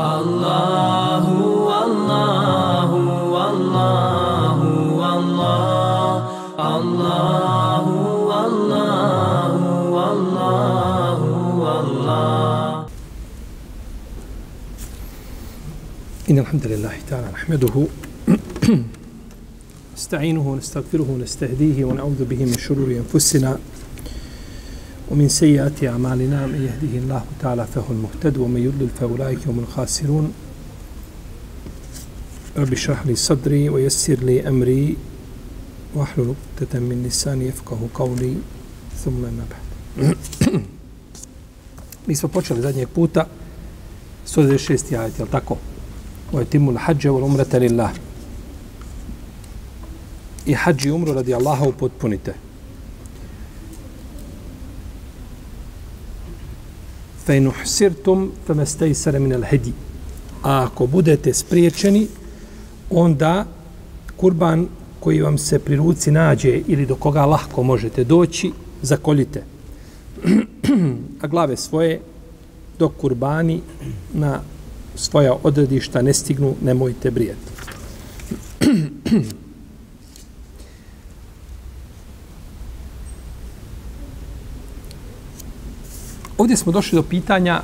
Allahu, Allahu, Allahu, Allah, Allahu, Allahu, Allahu, Allah. إن الحمد لله تعالى نحمده نستعينه ونستغفره ونستهديه ونعوذ به من شرور أنفسنا ومن سيئات أعمالنا من يهده الله تعالى فهو المهتد ومن يضلل فأولئك هم الخاسرون رب اشرح لي صدري ويسر لي أمري واحلل عقدة من لساني يفقه قولي ثم ما بعد Mi smo počeli zadnjeg puta 126. ajet, je li tako? O etimul hađe u umrata lillah. I umru radi Allaha upotpunite. Fe nuhsirtum fe me min al hedi. A ako budete spriječeni, onda kurban koji vam se pri ruci nađe ili do koga lahko možete doći, zakoljite. A glave svoje, dok kurbani na svoja odredišta ne stignu, nemojte brijeti. Ovdje smo došli do pitanja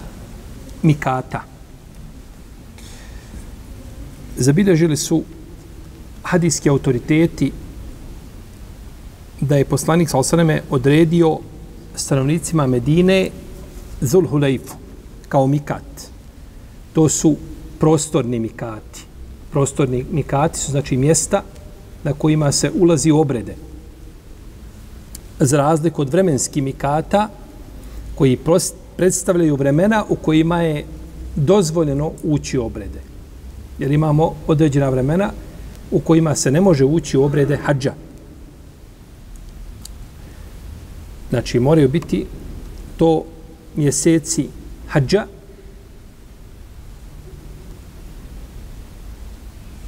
mikata. Zabilježili su hadijski autoriteti da je poslanik Salosaneme odredio stanovnicima Medine Zulhulejfu kao mikat. To su prostorni mikati. Prostorni mikati su znači mjesta na kojima se ulazi u obrede. Za razliku od vremenskih mikata, koji predstavljaju vremena u kojima je dozvoljeno ući obrede. Jer imamo određena vremena u kojima se ne može ući obrede hađa. Znači, moraju biti to mjeseci hađa,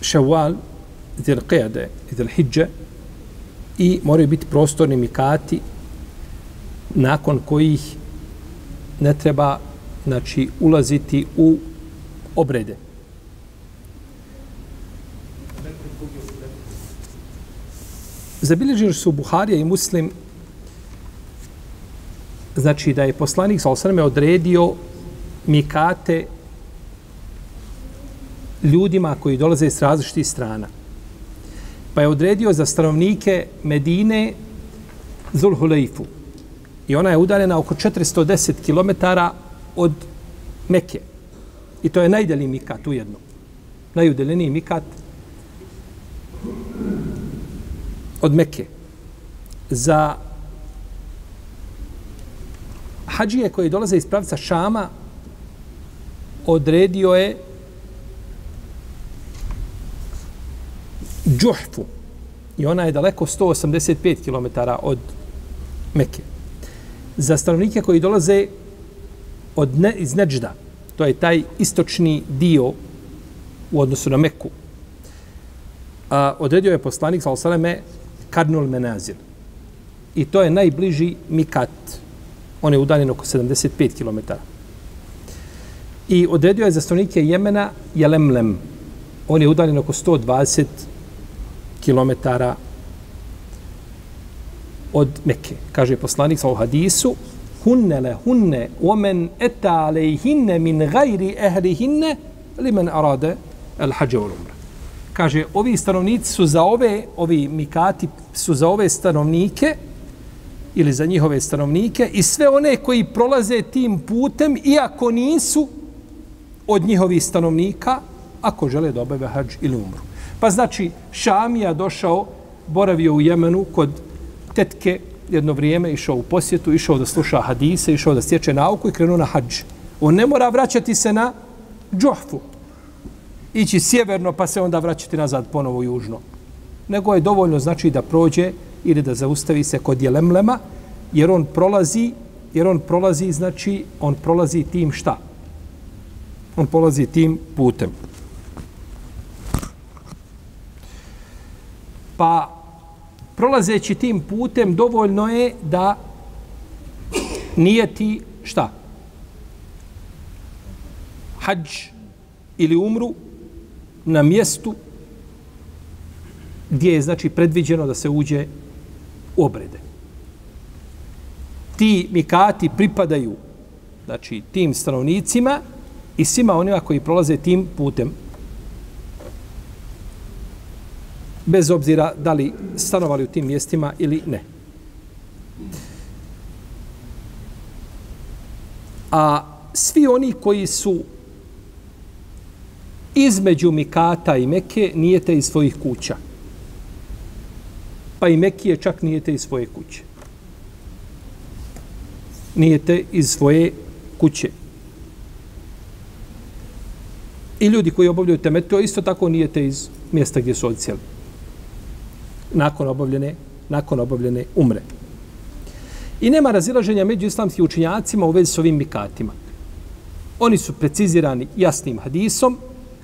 ševal, zil qijade, zil hijđe, i moraju biti prostorni mikati nakon kojih ne treba znači ulaziti u obrede. Zabilježili su Buharija i Muslim znači da je poslanik sa osrme odredio mikate ljudima koji dolaze iz različitih strana. Pa je odredio za stanovnike Medine Zulhulejfu, I ona je udaljena oko 410 km od Mekke. I to je najdelji mikat ujedno. Najudaljeniji mikat od Mekke. Za hađije koji dolaze iz pravca Šama odredio je Džuhfu. I ona je daleko 185 km od Mekke za stanovnike koji dolaze od ne, iz Neđda, to je taj istočni dio u odnosu na Meku, a, odredio je poslanik sa osaleme Karnul Menazir. I to je najbliži Mikat. On je udaljen oko 75 km. I odredio je za stanovnike Jemena Jelemlem. On je udaljen oko 120 km od Mekke. Kaže poslanik sa hadisu, hunne le hunne, omen eta alejhinne min gajri ehrihinne, li men arade el hađe umra. Kaže, ovi stanovnici su za ove, ovi mikati su za ove stanovnike, ili za njihove stanovnike, i sve one koji prolaze tim putem, iako nisu od njihovih stanovnika, ako žele da obave hađ ili umru. Pa znači, Šamija došao, boravio u Jemenu kod tetke jedno vrijeme išao u posjetu, išao da sluša hadise, išao da stječe nauku i krenuo na hađ. On ne mora vraćati se na džohfu. Ići sjeverno pa se onda vraćati nazad ponovo južno. Nego je dovoljno znači da prođe ili da zaustavi se kod jelemlema, jer on prolazi, jer on prolazi, znači, on prolazi tim šta? On prolazi tim putem. Pa prolazeći tim putem dovoljno je da nije ti šta? Hadž ili umru na mjestu gdje je znači predviđeno da se uđe u obrede. Ti mikati pripadaju znači tim stanovnicima i svima onima koji prolaze tim putem bez obzira da li stanovali u tim mjestima ili ne. A svi oni koji su između Mikata i Meke nijete iz svojih kuća. Pa i Mekije čak nijete iz svoje kuće. Nijete iz svoje kuće. I ljudi koji obavljaju temetu, isto tako nijete iz mjesta gdje su odcijeli. Nakon obavljene, nakon obavljene umre. I nema razilaženja među islamskim učinjacima u vezi s ovim mikatima. Oni su precizirani jasnim hadisom,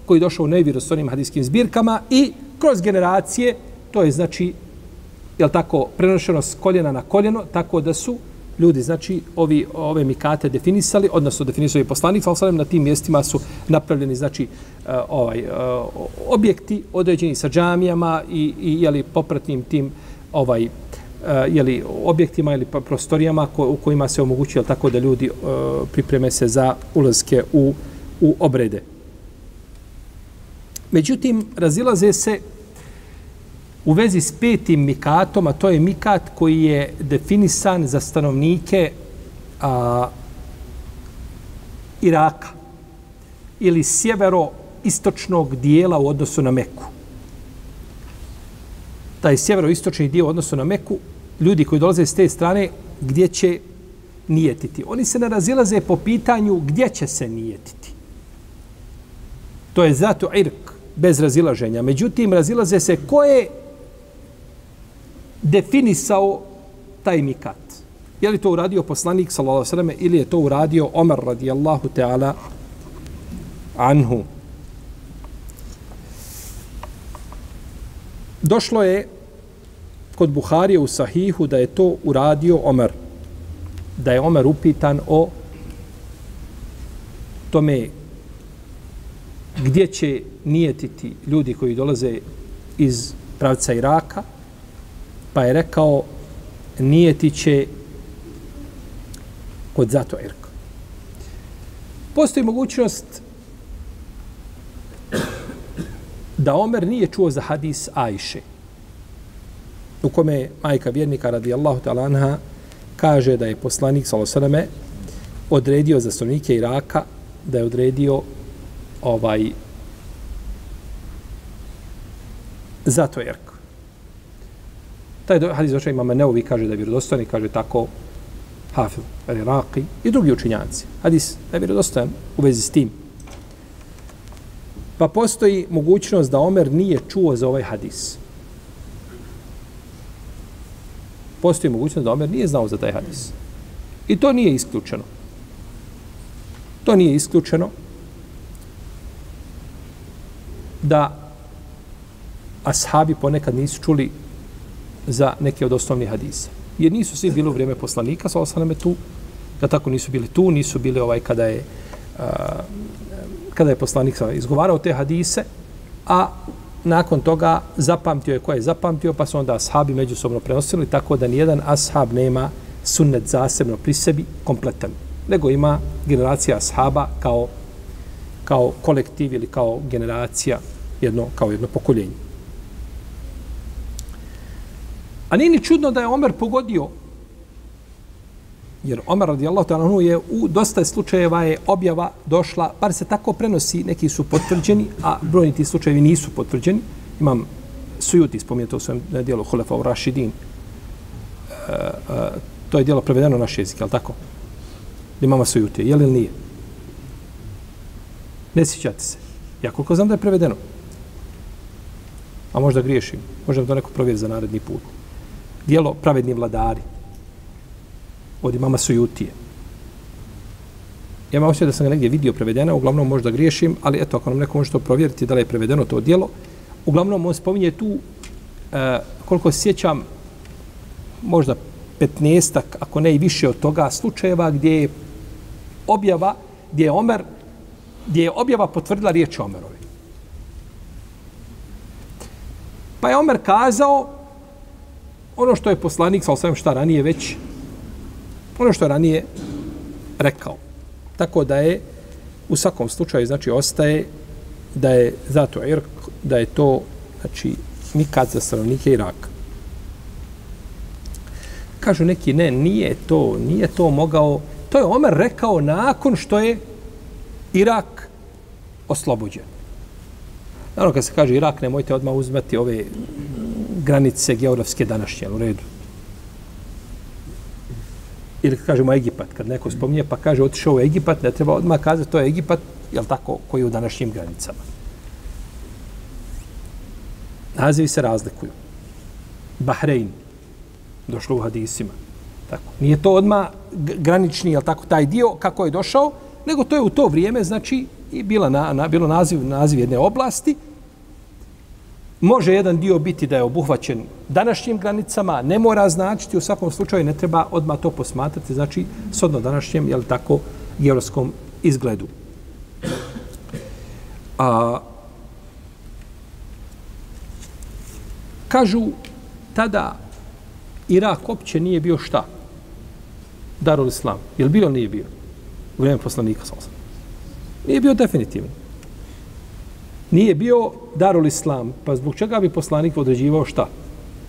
koji je došao u nevjerostojnim hadijskim zbirkama i kroz generacije, to je znači, je tako, prenošeno s koljena na koljeno, tako da su ljudi, znači, ovi, ove mikate definisali, odnosno definisali poslanik, ali na tim mjestima su napravljeni, znači, eh, ovaj, eh, objekti određeni sa džamijama i, i jeli, popratnim tim ovaj, eh, jeli, objektima ili prostorijama ko, u kojima se omogućuje tako da ljudi pripreme se za ulazke u, u obrede. Međutim, razilaze se u vezi s petim mikatom, a to je mikat koji je definisan za stanovnike a, Iraka ili sjevero-istočnog dijela u odnosu na Meku. Taj sjevero-istočni dio u odnosu na Meku, ljudi koji dolaze s te strane, gdje će nijetiti? Oni se ne razilaze po pitanju gdje će se nijetiti. To je zato irk, bez razilaženja. Međutim, razilaze se ko je definisao taj mikat. Je li to uradio poslanik, sallallahu sallam, ili je to uradio Omer radijallahu ta'ala, anhu. Došlo je kod Buharije u Sahihu da je to uradio Omer. Da je Omer upitan o tome gdje će nijetiti ljudi koji dolaze iz pravca Iraka, pa je rekao nijeti će kod zato Irka. Postoji mogućnost da Omer nije čuo za hadis Ajše, u kome majka vjernika radijallahu ta'ala anha kaže da je poslanik sallallahu odredio za stanovnike Iraka da je odredio ovaj zato jerk. Taj hadis došao imama Neovi kaže da je vjerodostojan kaže tako Hafil, Iraqi i drugi učinjanci. Hadis da je vjerodostojan u vezi s tim. Pa postoji mogućnost da Omer nije čuo za ovaj hadis. Postoji mogućnost da Omer nije znao za taj hadis. I to nije isključeno. To nije isključeno da ashabi ponekad nisu čuli za neke od osnovnih hadisa. Jer nisu svi bili u vrijeme poslanika, sa osaname tu, da tako nisu bili tu, nisu bili ovaj kada je a, kada je poslanik izgovarao te hadise, a nakon toga zapamtio je ko je zapamtio, pa su onda ashabi međusobno prenosili, tako da nijedan ashab nema sunnet zasebno pri sebi kompletan, nego ima generacija ashaba kao kao kolektiv ili kao generacija, jedno, kao jedno pokoljenje. A nije ni čudno da je Omer pogodio, jer Omer radijallahu ta'ala je u dosta slučajeva je objava došla, bar se tako prenosi, neki su potvrđeni, a brojni ti slučajevi nisu potvrđeni. Imam Sujuti spomenuto u svojem dijelu Hulefa u Rašidin. E, e, to je dijelo prevedeno na naš jezik, je li tako? Imama Sujuti, je li ili nije? Ne sjećate se. Ja koliko znam da je prevedeno. A možda griješim. Možda to neko provjeri za naredni put. Dijelo pravedni vladari. Od imama Sujutije. Ja imam osjećaj da sam ga negdje vidio prevedeno, uglavnom možda griješim, ali eto, ako nam neko može to provjeriti da li je prevedeno to dijelo, uglavnom on spominje tu, e, koliko sjećam, možda 15 ako ne i više od toga slučajeva gdje je objava, gdje je Omer gdje je objava potvrdila riječ Omerove. Pa je Omer kazao ono što je poslanik, sa osvijem šta ranije već, ono što je ranije rekao. Tako da je u svakom slučaju, znači, ostaje da je zato Irk, da je to, znači, nikad za stanovnike Iraka. Kažu neki, ne, nije to, nije to mogao, to je Omer rekao nakon što je Irak oslobođen. Naravno, kad se kaže Irak, nemojte odmah uzmati ove granice geografske današnje, u redu. Ili kažemo Egipat, kad neko spominje, pa kaže otišao u Egipat, ne treba odmah kazati to je Egipat, jel tako, koji je u današnjim granicama. Nazivi se razlikuju. Bahrein, došlo u hadisima. Tako. Nije to odma granični, jel tako, taj dio kako je došao, nego to je u to vrijeme, znači, i bila na, na, bilo naziv, naziv jedne oblasti. Može jedan dio biti da je obuhvaćen današnjim granicama, ne mora značiti, u svakom slučaju ne treba odmah to posmatrati, znači, sodno današnjem, jel tako, geografskom izgledu. A, kažu, tada Irak opće nije bio šta? Darul Islam. Je li bio ili nije bio? U vrijeme poslanika sa Nije bio definitivno. Nije bio Darul Islam. Pa zbog čega bi poslanik određivao šta?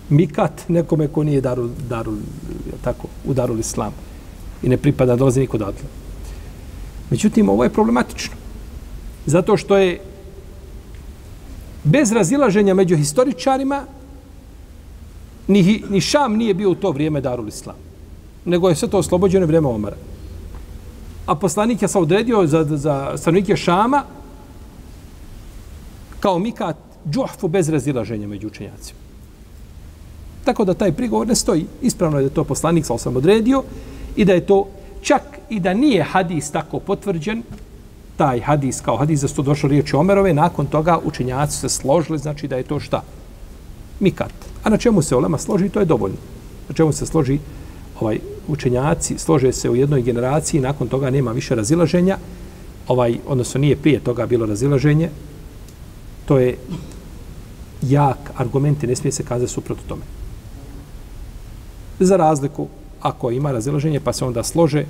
Mikat nekome ko nije Darul, darul tako, u Darul Islam. I ne pripada, dolazi niko odatle. Međutim, ovo je problematično. Zato što je bez razilaženja među historičarima ni, ni Šam nije bio u to vrijeme Darul Islam. Nego je sve to oslobođeno vrijeme Omara. A poslanik je sa odredio za, za stanovnike Šama kao mikat džuhfu bez razilaženja među učenjacima. Tako da taj prigovor ne stoji. Ispravno je da to poslanik sa odredio i da je to čak i da nije hadis tako potvrđen, taj hadis kao hadis za sto došlo riječi Omerove, nakon toga učenjaci se složili, znači da je to šta? Mikat. A na čemu se olema složi, to je dovoljno. Na čemu se složi ovaj učenjaci, slože se u jednoj generaciji, nakon toga nema više razilaženja, ovaj, odnosno nije prije toga bilo razilaženje, to je jak argument i ne smije se kazati suprotno tome. Za razliku, ako ima razilaženje, pa se onda slože,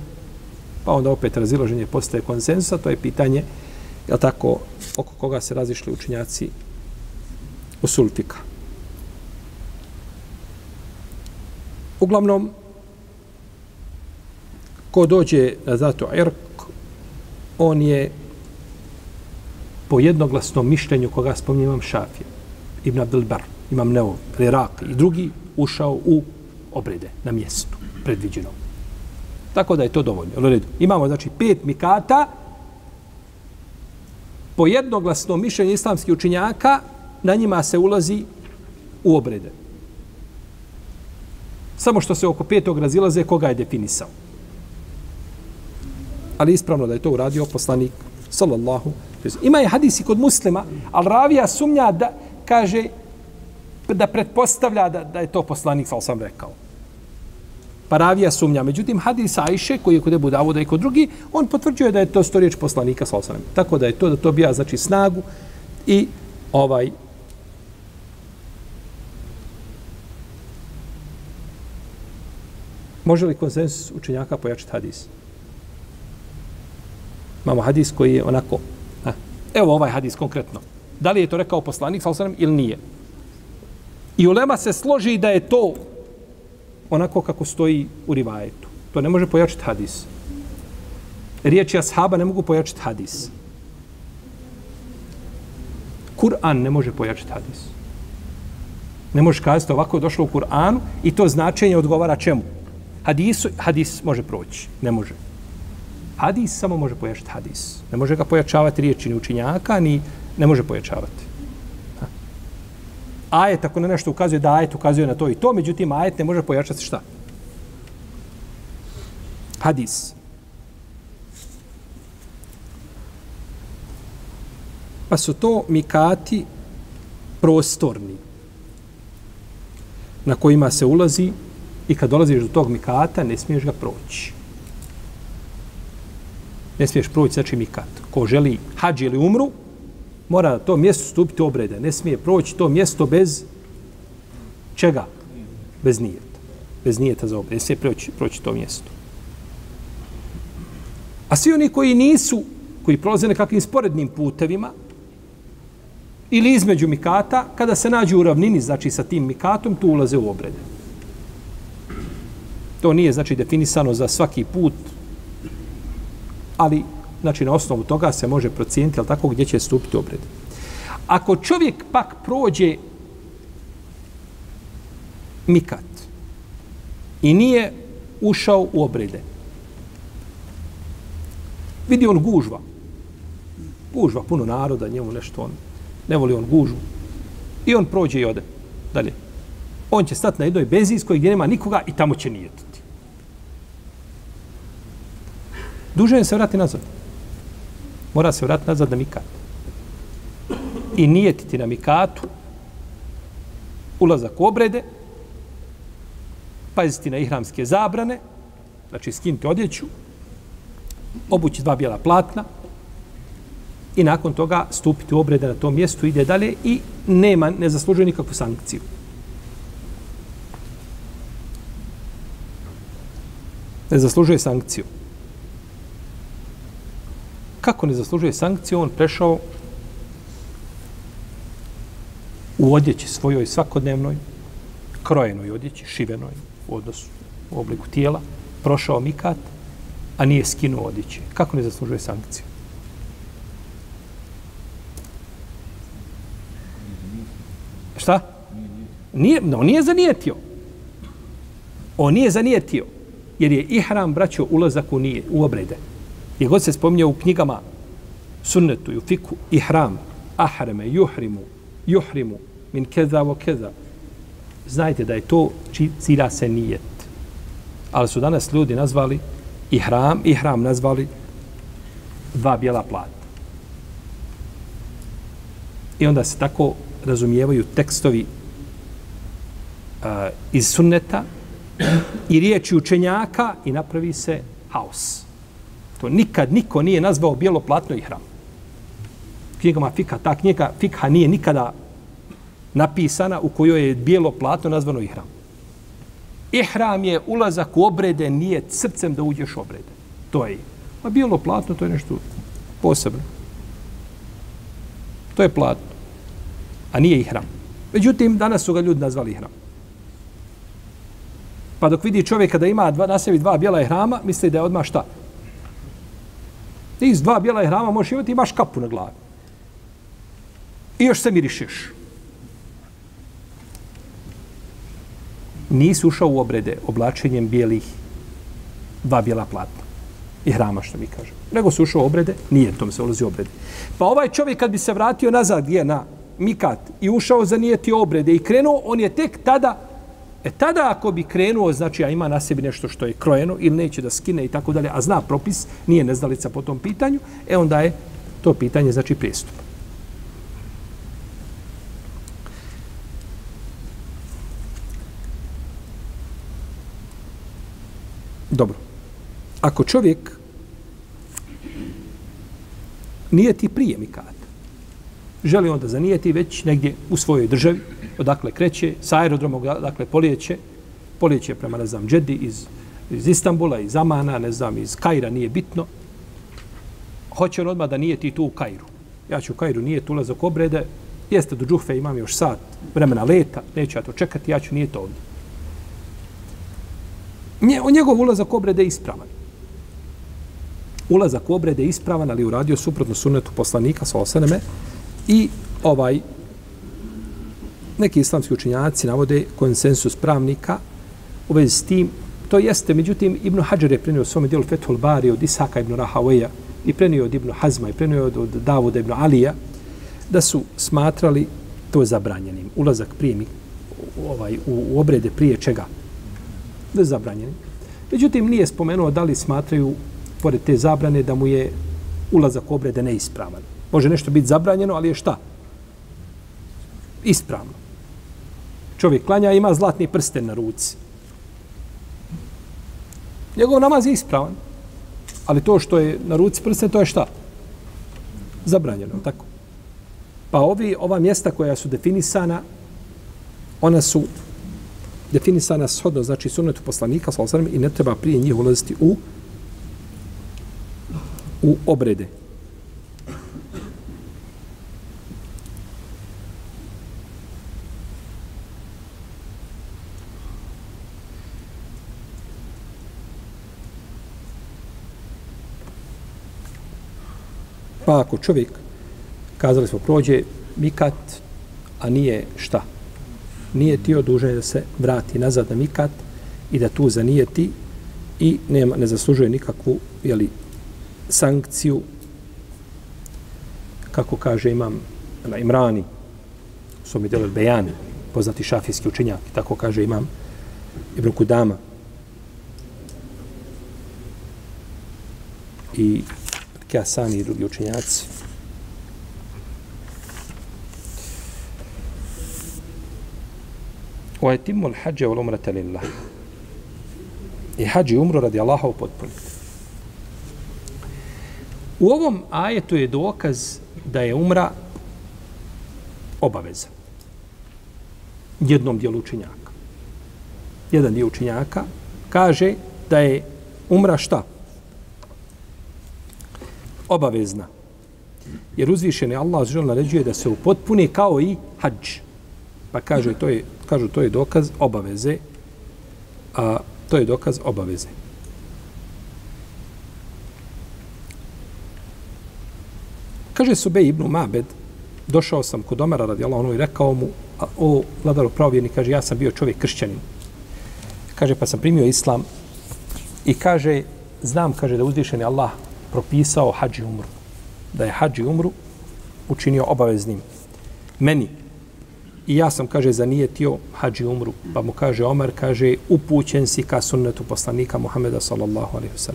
pa onda opet razilaženje postaje konsensusa, to je pitanje, je tako, oko koga se razišli učenjaci usultika. Uglavnom, ko dođe na zato Irk, on je po jednoglasnom mišljenju koga spominje imam Šafija, Ibn Abdelbar, imam Neo, Irak i drugi, ušao u obrede na mjestu predviđeno. Tako da je to dovoljno. Imamo, znači, pet mikata, po jednoglasnom mišljenju islamskih učinjaka, na njima se ulazi u obrede. Samo što se oko petog razilaze koga je definisao. Ali ispravno da je to uradio poslanik sallallahu Ima je hadisi kod muslima, ali ravija sumnja da kaže da pretpostavlja da, da je to poslanik, sal sam rekao. Pa ravija sumnja. Međutim, hadis Ajše, koji je kod Ebu Davuda i kod drugi, on potvrđuje da je to sto riječ poslanika, sal sam Tako da je to, da to bija, znači, snagu i ovaj Može li konsensus učenjaka pojačati hadis? Imamo hadis koji je onako... Evo ovaj hadis konkretno. Da li je to rekao poslanik, sal ili nije? I ulema se složi da je to onako kako stoji u rivajetu. To ne može pojačati hadis. Riječi ashaba ne mogu pojačati hadis. Kur'an ne može pojačati hadis. Ne možeš kazati ovako je došlo u Kur'anu i to značenje odgovara čemu? hadisu, hadis može proći. Ne može. Hadis samo može pojačati hadis. Ne može ga pojačavati riječi ni učinjaka, ni ne može pojačavati. Ajet, ako na nešto ukazuje, da ajet ukazuje na to i to, međutim, ajet ne može pojačati šta? Hadis. Pa su to mikati prostorni na kojima se ulazi I kad dolaziš do tog mikata, ne smiješ ga proći. Ne smiješ proći znači mikat. Ko želi hađi ili umru, mora na to mjesto stupiti obrede. Ne smije proći to mjesto bez čega? Bez nijeta. Bez nijeta za obrede. Ne smije proći, proći to mjesto. A svi oni koji nisu, koji prolaze nekakvim sporednim putevima, ili između mikata, kada se nađu u ravnini, znači sa tim mikatom, tu ulaze u obrede. To nije, znači, definisano za svaki put, ali, znači, na osnovu toga se može procijeniti, ali tako, gdje će stupiti obred. Ako čovjek pak prođe mikat i nije ušao u obrede, vidi on gužva, gužva, puno naroda, njemu nešto on ne voli on gužu. I on prođe i ode. Dalje. On će stati na jednoj benzinskoj gdje nema nikoga i tamo će nijetiti. Duže se vrati nazad. Mora se vrati nazad na mikat. I nijetiti na mikatu ulazak u obrede, paziti na ihramske zabrane, znači skinti odjeću, obući dva bijela platna, i nakon toga stupiti u obrede na tom mjestu, ide dalje i nema, ne zaslužuje nikakvu sankciju. Ne zaslužuje sankciju. Kako ne zaslužuje sankciju? On prešao u odjeći svojoj svakodnevnoj, krojenoj odjeći, šivenoj u odnosu u obliku tijela, prošao mikat, a nije skinuo odjeće. Kako ne zaslužuje sankciju? Šta? Nije, no, nije zanijetio. On nije zanijetio. Jer je ihram braćo ulazak u, nije, u obrede. I god se spominje u knjigama sunnetu i u fiku ihram, ahreme, juhrimu, juhrimu, min keza vo keza. Znajte da je to cilja se nijet. Ali su danas ljudi nazvali ihram, ihram nazvali dva bijela plata. I onda se tako razumijevaju tekstovi uh, iz sunneta i riječi učenjaka i napravi se haos. To nikad niko nije nazvao bijelo platno i hram. Knjigama Fika, ta knjiga Fikha nije nikada napisana u kojoj je bijelo platno nazvano ihram. Ihram je ulazak u obrede, nije srcem da uđeš u obrede. To je. A bijelo platno, to je nešto posebno. To je platno a nije ihram. Međutim, danas su ga ljudi nazvali ihram. Pa dok vidi čovjeka da ima dva, na sebi dva bijela ihrama, misli da je odmah šta? Ti iz dva bijela ihrama možeš imati, imaš kapu na glavi. I još se mirišeš. Nisi ušao u obrede oblačenjem bijelih dva bijela platna. I hrama, što mi kažem. Nego si ušao u obrede, nije tom se ulazi u obrede. Pa ovaj čovjek kad bi se vratio nazad, gdje na mikat i ušao za nijeti obrede i krenuo, on je tek tada, e tada ako bi krenuo, znači a ima na sebi nešto što je krojeno ili neće da skine i tako dalje, a zna propis, nije nezdalica po tom pitanju, e onda je to pitanje, znači pristup. Dobro. Ako čovjek nije ti prije mikata, želi onda zanijeti već negdje u svojoj državi, odakle kreće, sa aerodromog, dakle polijeće, polijeće prema, ne znam, Džedi iz, iz Istambula, iz Amana, ne znam, iz Kaira, nije bitno. Hoće on odmah da nije ti tu u Kairu. Ja ću u Kairu, nije tu ulazak obrede, jeste do Džuhfe, imam još sat vremena leta, neću ja to čekati, ja ću nije to ovdje. Nje, njegov ulazak obrede je ispravan. Ulazak obrede je ispravan, ali uradio suprotno sunetu poslanika, sa osaneme, I ovaj neki islamski učinjaci navode konsensus pravnika u vezi s tim. To jeste, međutim, Ibn Hajar je prenio svome dijelu Fethul Bari od Isaka ibn Rahawaja i prenio od Ibn Hazma i prenio od, od Davuda ibn Alija da su smatrali to zabranjenim. Ulazak prije ovaj, u, u obrede prije čega? Da je zabranjenim. Međutim, nije spomenuo da li smatraju, pored te zabrane, da mu je ulazak u obrede neispravan. Može nešto biti zabranjeno, ali je šta? Ispravno. Čovjek klanja ima zlatni prsten na ruci. Njegov namaz je ispravan. Ali to što je na ruci prsten, to je šta? Zabranjeno, tako? Pa ovi, ova mjesta koja su definisana, ona su definisana shodno, znači sunnetu poslanika, sallam, i ne treba prije njih ulaziti u u obrede. Pa ako čovjek, kazali smo, prođe mikat, a nije šta? Nije ti odužen da se vrati nazad na mikat i da tu zanijeti i nema, ne zaslužuje nikakvu jeli, sankciju kako kaže imam na Imrani u svom delu Bejani poznati šafijski učenjak tako kaže imam Ibn Kudama i Kjasani i drugi učenjaci wa etimul hađe wal umrata lillah i hađi umru radi Allaha upotpuniti. U ovom ajetu je dokaz da je umra obaveza. Jednom dijelu učenjaka. Jedan dio učenjaka kaže da je umra šta? Obavezna. Jer uzvišeni Allah žel naređuje da se upotpuni kao i hađ. Pa kaže, to je, kažu, to je dokaz obaveze. A, to je dokaz obaveze. Kaže Subej ibn Mabed, došao sam kod Omara radijallahu anhu i rekao mu, a, o vladaru pravovjerni, kaže, ja sam bio čovjek kršćanin. Kaže, pa sam primio islam i kaže, znam, kaže, da uzvišeni Allah propisao hađi umru. Da je hađi umru učinio obaveznim. Meni. I ja sam, kaže, zanijetio hađi umru. Pa mu kaže Omar, kaže, upućen si ka sunnetu poslanika Muhameda sallallahu alaihi wa.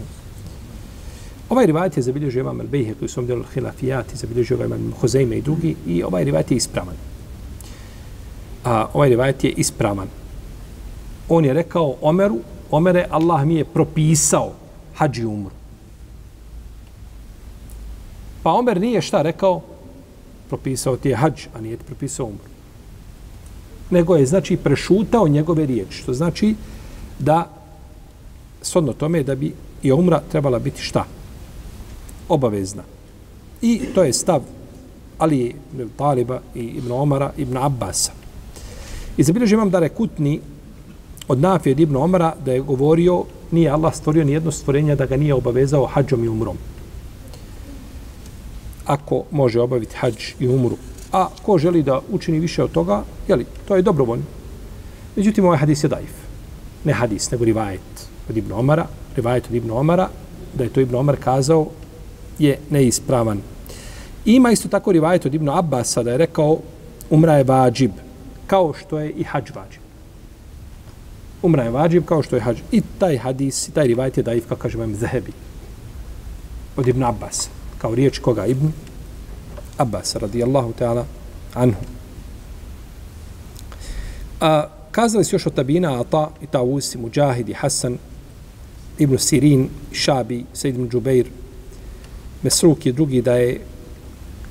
Ovaj rivajet je zabilježio imam Al-Bejhe koji su vam Al-Hilafijat i zabilježio ga imam Hozejme i drugi i ovaj rivajet je ispravan. A ovaj rivajet je ispravan. On je rekao Omeru, Omere, Allah mi je propisao hađi umru. Pa Omer nije šta rekao? Propisao ti je hađ, a nije ti propisao umru. Nego je, znači, prešutao njegove riječi. Što znači da, sodno tome, da bi i umra trebala biti šta? obavezna. I to je stav Ali ibn Taliba i ibn Omara ibn Abbasa. I zabilježi imam da rekutni od Nafije ibn Omara da je govorio nije Allah stvorio ni jedno stvorenje da ga nije obavezao hađom i umrom. Ako može obaviti hađ i umru. A ko želi da učini više od toga, jeli, to je dobrovoljno. Međutim, ovaj hadis je daif. Ne hadis, nego rivajet od Ibn Omara. Rivajet od Ibn Omara, da je to Ibn Omar kazao je neispravan. Ima isto tako rivajet od Ibn Abbasa da je rekao umra je vađib, kao što je i hađ vađib. Umra je vađib kao što je hađ. I taj hadis, taj rivajet je daif, kako kaže vam Zahebi, od Ibn Abbas, kao riječ koga Ibn Abbas, radijallahu ta'ala, anhu. A, kazali su još od tabina Ata i Tawusi, Mujahid i Hasan, Ibn Sirin, Šabi, Sejid ibn Džubeir, Mesruk i drugi da je,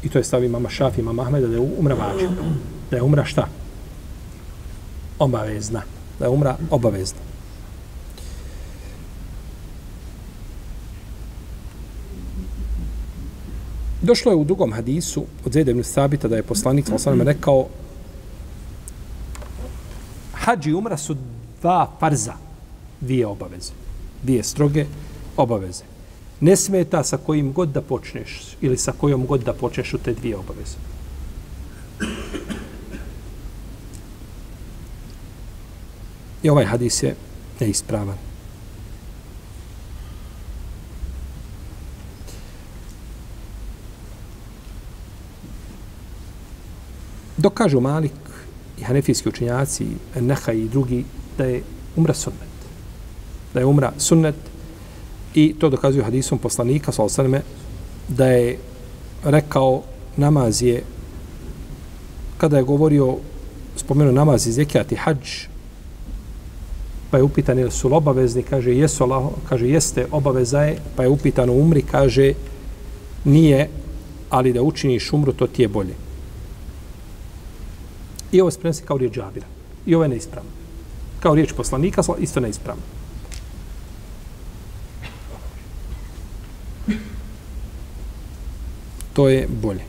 i to je stavi mama Šafi, mama Ahmeda, da je umra vađa. Da je umra šta? Obavezna. Da je umra obavezna. Došlo je u drugom hadisu od Zede ibn Sabita da je poslanik sa osanem rekao hađi i umra su dva farza, dvije obaveze. Dvije stroge obaveze ne smeta sa kojim god da počneš ili sa kojom god da počneš u te dvije obaveze. I ovaj hadis je neispravan. Dok kažu Malik i hanefijski učenjaci, Neha i drugi, da je umra sunnet. Da je umra sunnet, I to dokazuje hadisom poslanika, sa osaname, da je rekao namaz je, kada je govorio, spomenuo namaz iz zekijat i hađ, Pa je upitan jel su obavezni, kaže jesu Allah, kaže jeste, obaveza je, pa je upitan umri, kaže nije, ali da učiniš umru, to ti je bolje. I ovo se prenosi kao riječ džabira. I ovo je neispravno. Kao riječ poslanika, isto neispravno. To je bolje.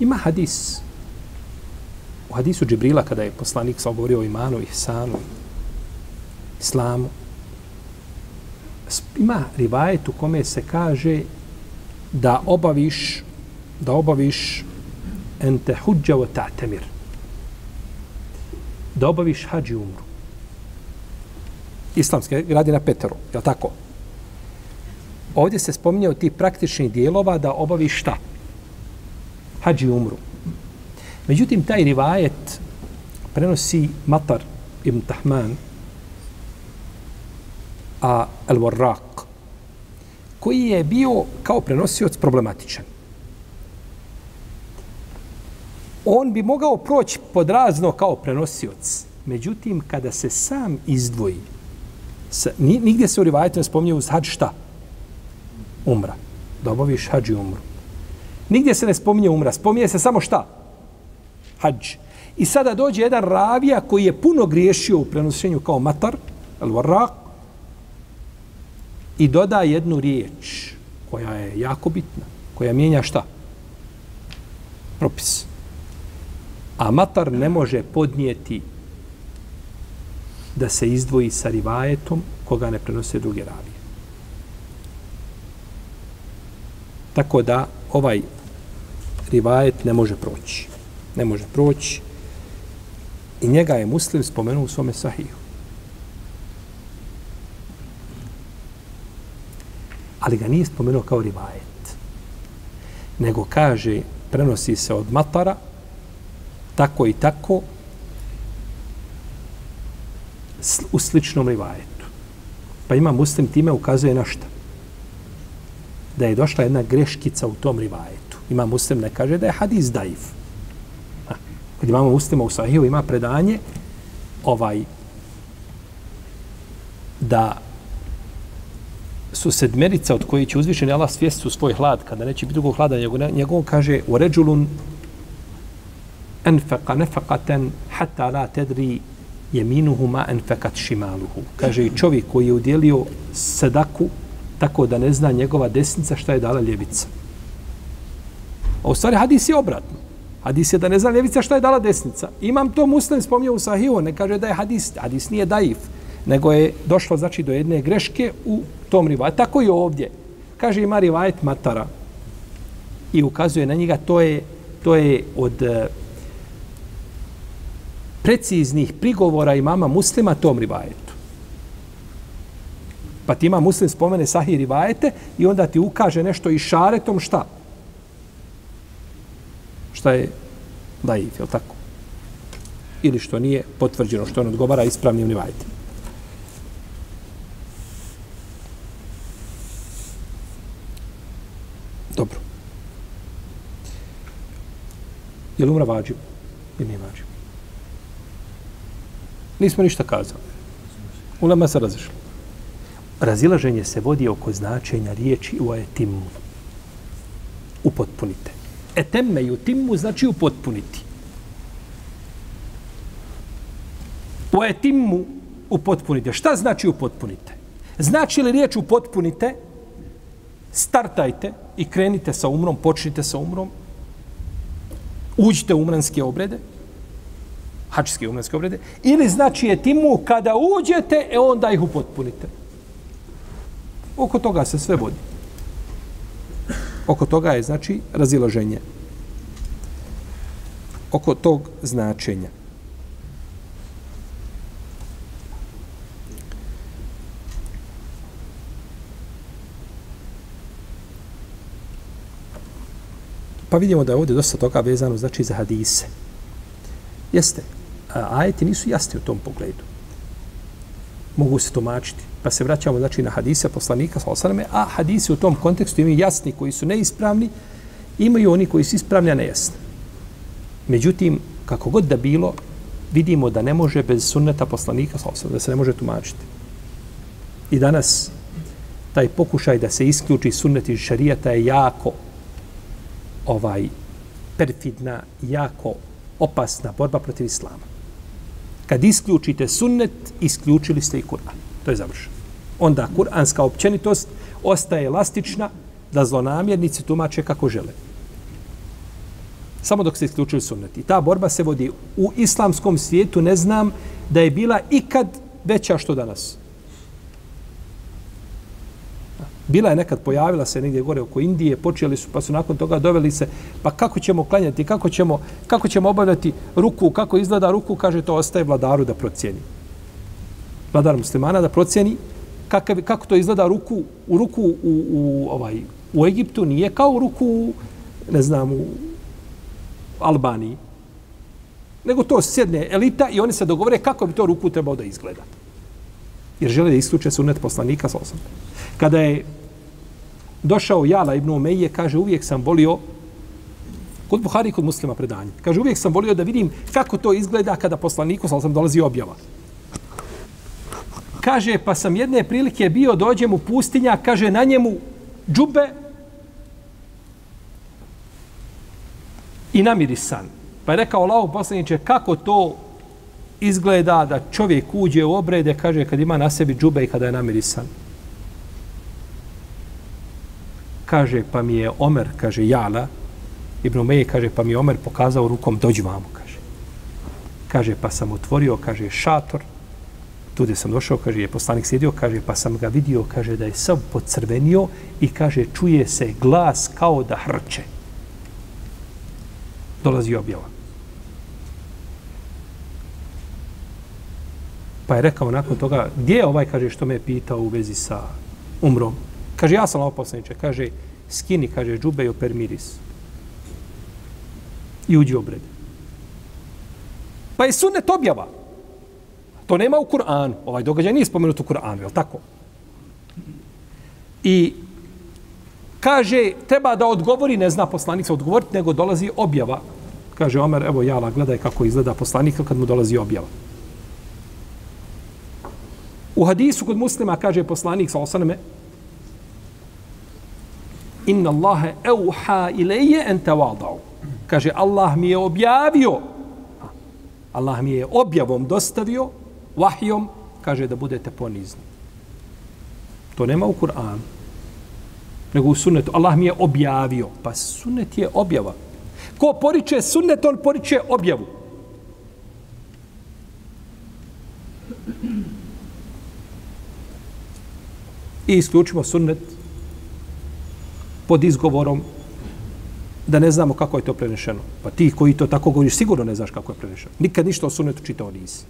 Ima hadis. U hadisu Džibrila, kada je poslanik sa govorio o imanu, ihsanu, islamu, ima rivajet u kome se kaže da obaviš da obaviš ente huđa o ta'temir. Da obaviš hađi umru. Islamske gradi na Peteru, je li tako? Ovdje se spominje od tih praktičnih dijelova da obaviš šta? Hađi umru. Međutim, taj rivajet prenosi Matar ibn Tahman, a El Warraq, koji je bio kao prenosioc problematičan. On bi mogao proći pod razno kao prenosioc. Međutim, kada se sam izdvoji, sa, nigdje se u rivajetu ne spominje uz hađ šta? Umra. Da obaviš hađ i umru. Nigdje se ne spominje umra. Spominje se samo šta? Hađ. I sada dođe jedan ravija koji je puno griješio u prenošenju kao matar, al warraq, i doda jednu riječ koja je jako bitna, koja mijenja šta? Propis. A matar ne može podnijeti da se izdvoji sa rivajetom koga ne prenose druge ravije. Tako da ovaj rivajet ne može proći. Ne može proći. I njega je muslim spomenuo u svome sahiju. ali ga nije spomenuo kao rivajet. Nego kaže, prenosi se od matara, tako i tako, u sličnom rivajetu. Pa ima muslim time ukazuje na šta? Da je došla jedna greškica u tom rivajetu. Ima muslim ne kaže da je hadis daif. Kad imamo muslima u sahiju, ima predanje ovaj da su sedmerica od koji će uzvišeni Allah svijesti u svoj hlad, kada neće biti drugog hlada, njegov, njegov kaže u ređulun enfeqa nefaqaten hatta la tedri jeminuhu ma enfekat šimaluhu. Kaže i čovjek koji je udjelio sedaku tako da ne zna njegova desnica šta je dala ljevica. A u stvari hadis je obratno. Hadis je da ne zna ljevica šta je dala desnica. Imam to muslim spomnio u sahiju, ne kaže da je hadis, hadis nije daif, nego je došlo znači do jedne greške u tom rivajetu. Tako i ovdje. Kaže ima rivajet Matara i ukazuje na njega, to je, to je od uh, preciznih prigovora imama muslima tom rivajetu. Pa ti ima muslim spomene sahih rivajete i onda ti ukaže nešto i šaretom šta? Šta je daif, je tako? Ili što nije potvrđeno, što on odgovara ispravnim rivajetima. Dobro. Je li umra vađiv? Ili nije vađiv? Nismo ništa kazali. Ulema se razišla. Razilaženje se vodi oko značenja riječi u etimu. Upotpunite. Etemme i utimu znači upotpuniti. U etimu upotpunite. Šta znači upotpunite? Znači li riječ upotpunite? Startajte i krenite sa umrom, počnite sa umrom, uđite u umranske obrede, hačske umranske obrede, ili znači je timu kada uđete, e onda ih upotpunite. Oko toga se sve vodi. Oko toga je, znači, razilaženje. Oko tog značenja. Pa vidimo da je ovdje dosta toga vezano znači za hadise. Jeste, ajeti nisu jasni u tom pogledu. Mogu se tumačiti. Pa se vraćamo znači na hadise poslanika sallallahu a hadisi u tom kontekstu imaju jasni koji su neispravni, imaju oni koji su ispravni, a nejasni. Međutim, kako god da bilo, vidimo da ne može bez sunneta poslanika, da se ne može tumačiti. I danas taj pokušaj da se isključi sunnet iz šarijata je jako ovaj perfidna, jako opasna borba protiv islama. Kad isključite sunnet, isključili ste i Kur'an. To je završeno. Onda kur'anska općenitost ostaje elastična da zlonamjernici tumače kako žele. Samo dok se isključili sunnet. I ta borba se vodi u islamskom svijetu, ne znam da je bila ikad veća što danas. Bila je nekad, pojavila se negdje gore oko Indije, počeli su, pa su nakon toga doveli se, pa kako ćemo klanjati, kako ćemo, kako ćemo obavljati ruku, kako izgleda ruku, kaže, to ostaje vladaru da procijeni. Vladar muslimana da procijeni kakav, kako to izgleda ruku, u ruku u, u, ovaj, u Egiptu, nije kao u ruku, ne znam, u Albaniji. Nego to sjedne elita i oni se dogovore kako bi to ruku trebao da izgleda. Jer žele da isključe sunnet poslanika sa osam. Kada je došao Jala ibn Umeije, kaže, uvijek sam volio, kod Buhari i kod muslima predanje, kaže, uvijek sam volio da vidim kako to izgleda kada poslaniku sa osam dolazi objava. Kaže, pa sam jedne prilike bio, dođem u pustinja, kaže, na njemu džube i namirisan. Pa je rekao lao poslaniče, kako to izgleda da čovjek uđe u obrede, kaže, kad ima na sebi džube i kada je namirisan. Kaže, pa mi je Omer, kaže, Jala, Ibn Umeje, kaže, pa mi je Omer pokazao rukom, dođi vamo, kaže. Kaže, pa sam otvorio, kaže, šator, tu gdje sam došao, kaže, je poslanik sjedio, kaže, pa sam ga vidio, kaže, da je sav pocrvenio i kaže, čuje se glas kao da hrče. Dolazi objava. Pa je rekao nakon toga, gdje je ovaj, kaže, što me je pitao u vezi sa umrom? Kaže, ja sam ovo poslaniče, kaže, skini, kaže, džube i oper miris. I uđi obred. Pa je sunnet objava. To nema u Kur'anu. Ovaj događaj nije spomenut u Kur'anu, je li tako? I kaže, treba da odgovori, ne zna poslanik se odgovoriti, nego dolazi objava. Kaže Omer, evo jala, gledaj kako izgleda poslanik kad mu dolazi objava. U hadisu kod muslima kaže poslanik sa osaname, Inna Allahe euha ilaje en tawadau. Kaže, Allah mi je objavio, Allah mi je objavom dostavio, vahijom, kaže da budete ponizni. To nema u Kur'anu. Nego u sunnetu. Allah mi je objavio. Pa sunnet je objava. Ko poriče sunnet, on poriče objavu. I isključimo sunnet pod izgovorom da ne znamo kako je to prenešeno. Pa ti koji to tako govoriš, sigurno ne znaš kako je prenešeno. Nikad ništa o sunnetu čitao nisi.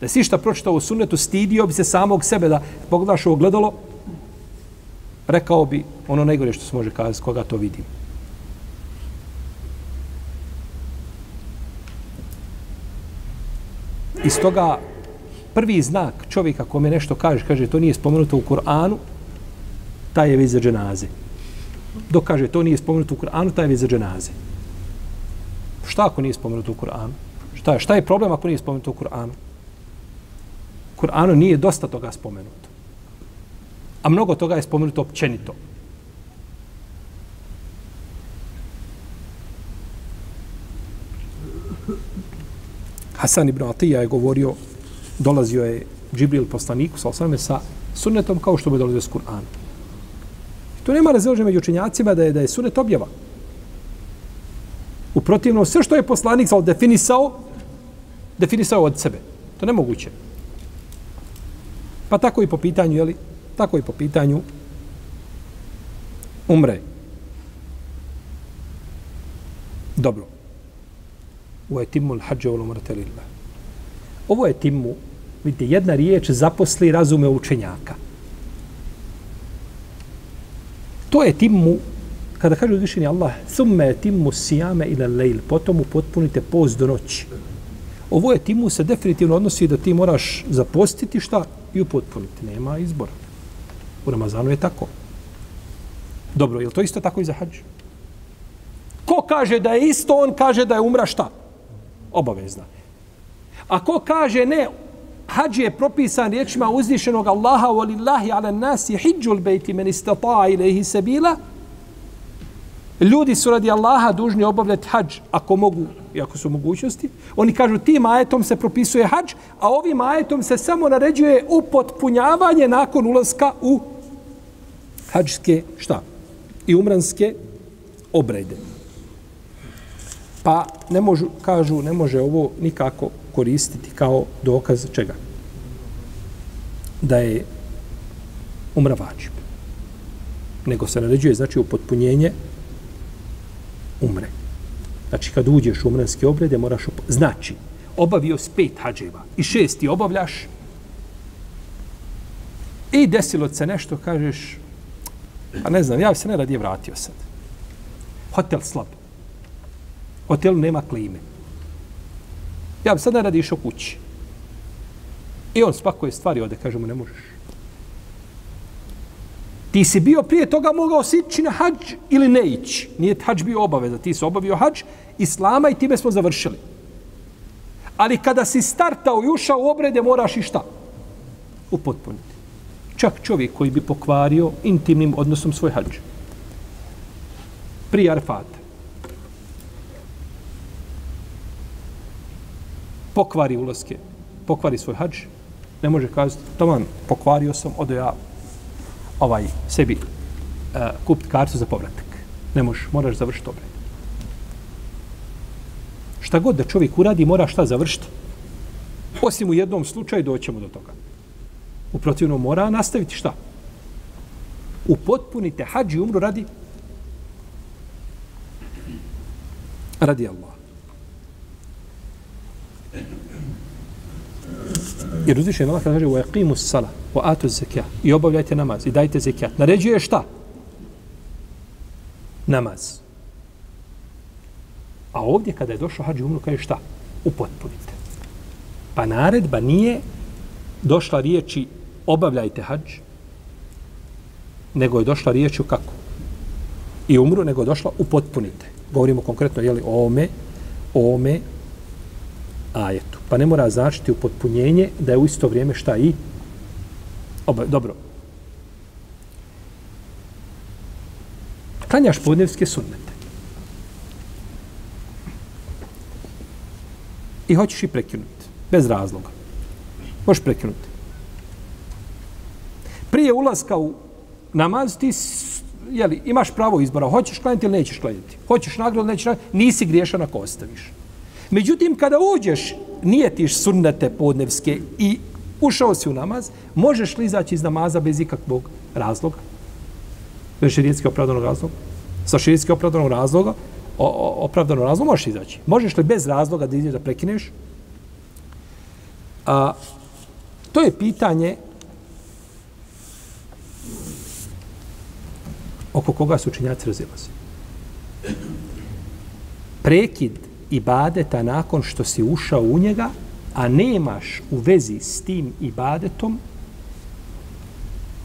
Da si šta pročitao o sunnetu, stidio bi se samog sebe da pogledaš u ogledalo, rekao bi ono najgore što se može kazati, koga to vidim. Iz toga prvi znak čovjeka kome nešto kaže, kaže to nije spomenuto u Kur'anu, taj je već za dženaze. Dok kaže to nije spomenuto u Kur'anu, taj je već za dženaze. Šta ako nije spomenuto u Kur'anu? Šta, je, šta je problem ako nije spomenuto u Kur'anu? Kur'anu nije dosta toga spomenuto. A mnogo toga je spomenuto općenito. Hasan ibn Atija je govorio, dolazio je Džibril poslaniku sa osvrame sa sunnetom kao što bi dolazio s Kur'anom. To nema razilaženja među učenjacima da je, da je sunet objava. U protivno, sve što je poslanik definisao, definisao od sebe. To nemoguće. Pa tako i po pitanju, jeli? Tako i po pitanju umre. Dobro. U etimu l-hađe u lillah. Ovo je timu, vidite, jedna riječ zaposli razume učenjaka. To je timmu, kada kaže uzvišeni Allah, thumme timmu sijame ila lejl, potom upotpunite post do noći. Ovo je timu se definitivno odnosi da ti moraš zapostiti šta? i upotpuniti. Nema izbora. U Ramazanu je tako. Dobro, je to isto tako i za hađ? Ko kaže da je isto, on kaže da je umra šta? Obavezna. A ko kaže ne, hađ je propisan riječima uzvišenog Allaha walillahi ala nasi hijjul bejti men istata ilaihi sebila, ljudi su radi Allaha dužni obavljati hađ ako mogu i ako su mogućnosti. Oni kažu tim ajetom se propisuje hađ, a ovim ajetom se samo naređuje upotpunjavanje nakon ulaska u hađske šta? I umranske obrede. Pa ne možu, kažu, ne može ovo nikako koristiti kao dokaz čega? Da je umra vađib. Nego se naređuje, znači, upotpunjenje umre. Znači, kad uđeš u umranske obrede, moraš Op... Znači, obavio s pet hađeva i šesti obavljaš i desilo se nešto, kažeš, a ne znam, ja se ne radi vratio sad. Hotel slab. Hotel nema klime. Ja bi sada radi išao kući. I on spakuje stvari, ode, kaže mu, ne možeš. Ti si bio prije toga mogao sići na hađ ili ne ići. Nije hađ bio obaveza. Ti si obavio hađ islama i time smo završili. Ali kada si startao i ušao u obrede, moraš i šta? Upotpuniti. Čak čovjek koji bi pokvario intimnim odnosom svoj hađ. Prije Arfata. Pokvari ulaske. Pokvari svoj hađ. Ne može kazati, taman, pokvario sam, odo ja ovaj sebi e, uh, kupiti kartu za povratak. Ne možeš, moraš završiti obred. Šta god da čovjek uradi, mora šta završiti. Osim u jednom slučaju doćemo do toga. U protivnom mora nastaviti šta? Upotpunite hađi umru radi radi Allah. Jer uzvišen Allah kaže wa yaqimu sala wa atu zekijat i obavljajte namaz i dajte zekijat. Naređuje šta? Namaz. A ovdje kada je došao hađi umru kaže šta? Upotpunite. Pa naredba nije došla riječi obavljajte hađ, nego je došla riječ kako? I umru, nego je došla upotpunite. Govorimo konkretno, jeli, o ome, o ome ajetu. Pa ne mora značiti upotpunjenje da je u isto vrijeme šta i Oba, dobro. Klanjaš podnevske sunnete. I hoćeš i prekinuti. Bez razloga. Možeš prekinuti. Prije ulaska u namaz ti jeli, imaš pravo izbora. Hoćeš klanjati ili nećeš klanjati. Hoćeš nagradu, nećeš nagradu. Nisi griješan ako ostaviš. Međutim, kada uđeš, nijetiš sunnete podnevske i ušao si u namaz, možeš li izaći iz namaza bez ikakvog razloga? Bez širijetske opravdanog razloga? Sa širijetske opravdanog razloga, o, o, opravdanog razloga možeš izaći. Možeš li bez razloga da ideš da prekineš? A, to je pitanje oko koga su učinjaci razilaze. Prekid ibadeta nakon što si ušao u njega, a nemaš u vezi s tim ibadetom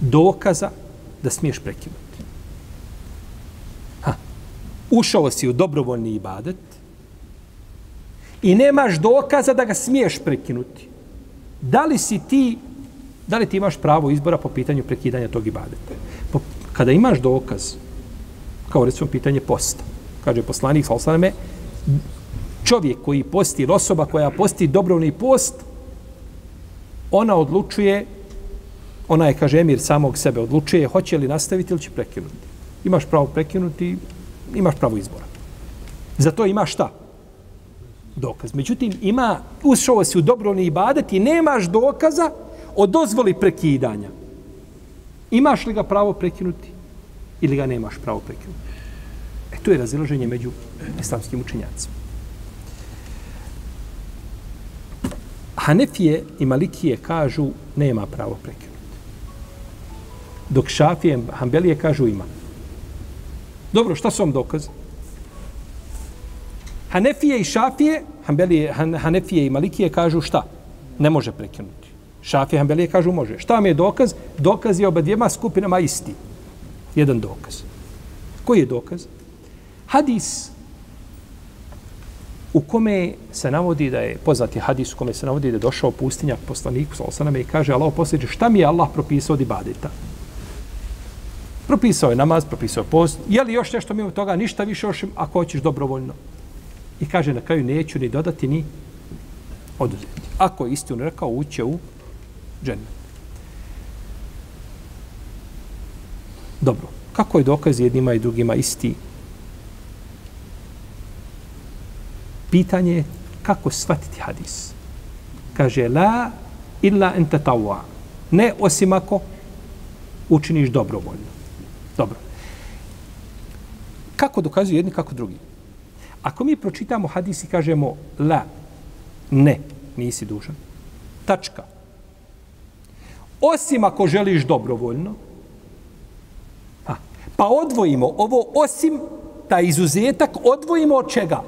dokaza da smiješ prekinuti. Ha. Ušao si u dobrovoljni ibadet i nemaš dokaza da ga smiješ prekinuti. Da li si ti da li ti imaš pravo izbora po pitanju prekidanja tog ibadeta? Po, kada imaš dokaz, kao recimo pitanje posta, kaže poslanik, sa čovjek koji posti, ili osoba koja posti dobrovni post, ona odlučuje, ona je, kaže Emir, samog sebe odlučuje, hoće li nastaviti ili će prekinuti. Imaš pravo prekinuti, imaš pravo izbora. Za to ima šta? Dokaz. Međutim, ima, ušao si u dobrovni ibadet i nemaš dokaza o dozvoli prekidanja. Imaš li ga pravo prekinuti ili ga nemaš pravo prekinuti? E, to je razilaženje među islamskim učenjacima. Hanefije i Malikije kažu nema pravo prekinuti. Dok Šafije i Hanbelije kažu ima. Dobro, šta su vam dokaz? Hanefije i Šafije, Hanbelije, Han, Hanefije i Malikije kažu šta? Ne može prekinuti. Šafije i Hanbelije kažu može. Šta mi je dokaz? Dokaz je oba dvijema skupinama isti. Jedan dokaz. Koji je dokaz? Hadis u kome se navodi da je poznati hadis u kome se navodi da je došao pustinjak poslaniku sa osaname i kaže Allah posljeđe šta mi je Allah propisao od ibadeta? Propisao je namaz, propisao je post. Je li još nešto mimo toga? Ništa više ošim ako hoćeš dobrovoljno. I kaže na kraju neću ni dodati ni oduzeti. Ako je istinu rekao, uće u džennet. Dobro. Kako je dokaz jednima i drugima isti? Pitanje je kako shvatiti hadis. Kaže, la illa ente tawa. Ne osim ako učiniš dobrovoljno. Dobro. Kako dokazuju jedni, kako drugi? Ako mi pročitamo hadis i kažemo la, ne, nisi dužan. Tačka. Osim ako želiš dobrovoljno, ha, pa odvojimo ovo osim, taj izuzetak, odvojimo od čega?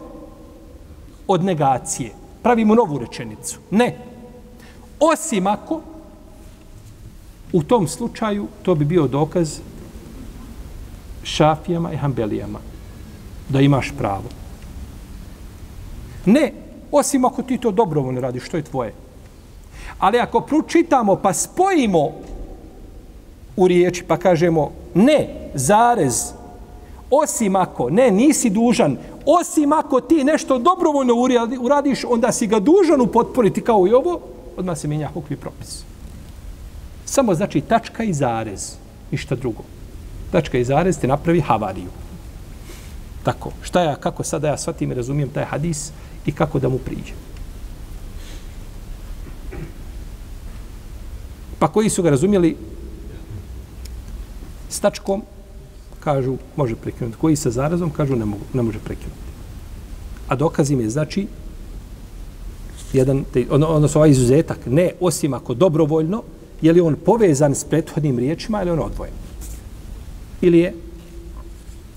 Od negacije. Pravimo novu rečenicu. Ne. Osim ako, u tom slučaju, to bi bio dokaz šafijama i hambelijama da imaš pravo. Ne, osim ako ti to dobrovoljno radiš, što je tvoje. Ali ako pročitamo pa spojimo u riječi pa kažemo ne, zarez, osim ako, ne, nisi dužan, osim ako ti nešto dobrovoljno uradiš, onda si ga dužan upotporiti kao i ovo, odmah se mijenja hukvi propis. Samo znači tačka i zarez, ništa drugo tačka i zarez te napravi havariju. Tako, šta ja, kako sada ja shvatim i razumijem taj hadis i kako da mu priđem. Pa koji su ga razumjeli s tačkom, kažu, može prekinuti. Koji sa zarazom, kažu, ne, mogu, ne može prekinuti. A dokaz im je, znači, jedan, te, ono odnosno ovaj izuzetak, ne osim ako dobrovoljno, je li on povezan s prethodnim riječima ili on odvojen ili je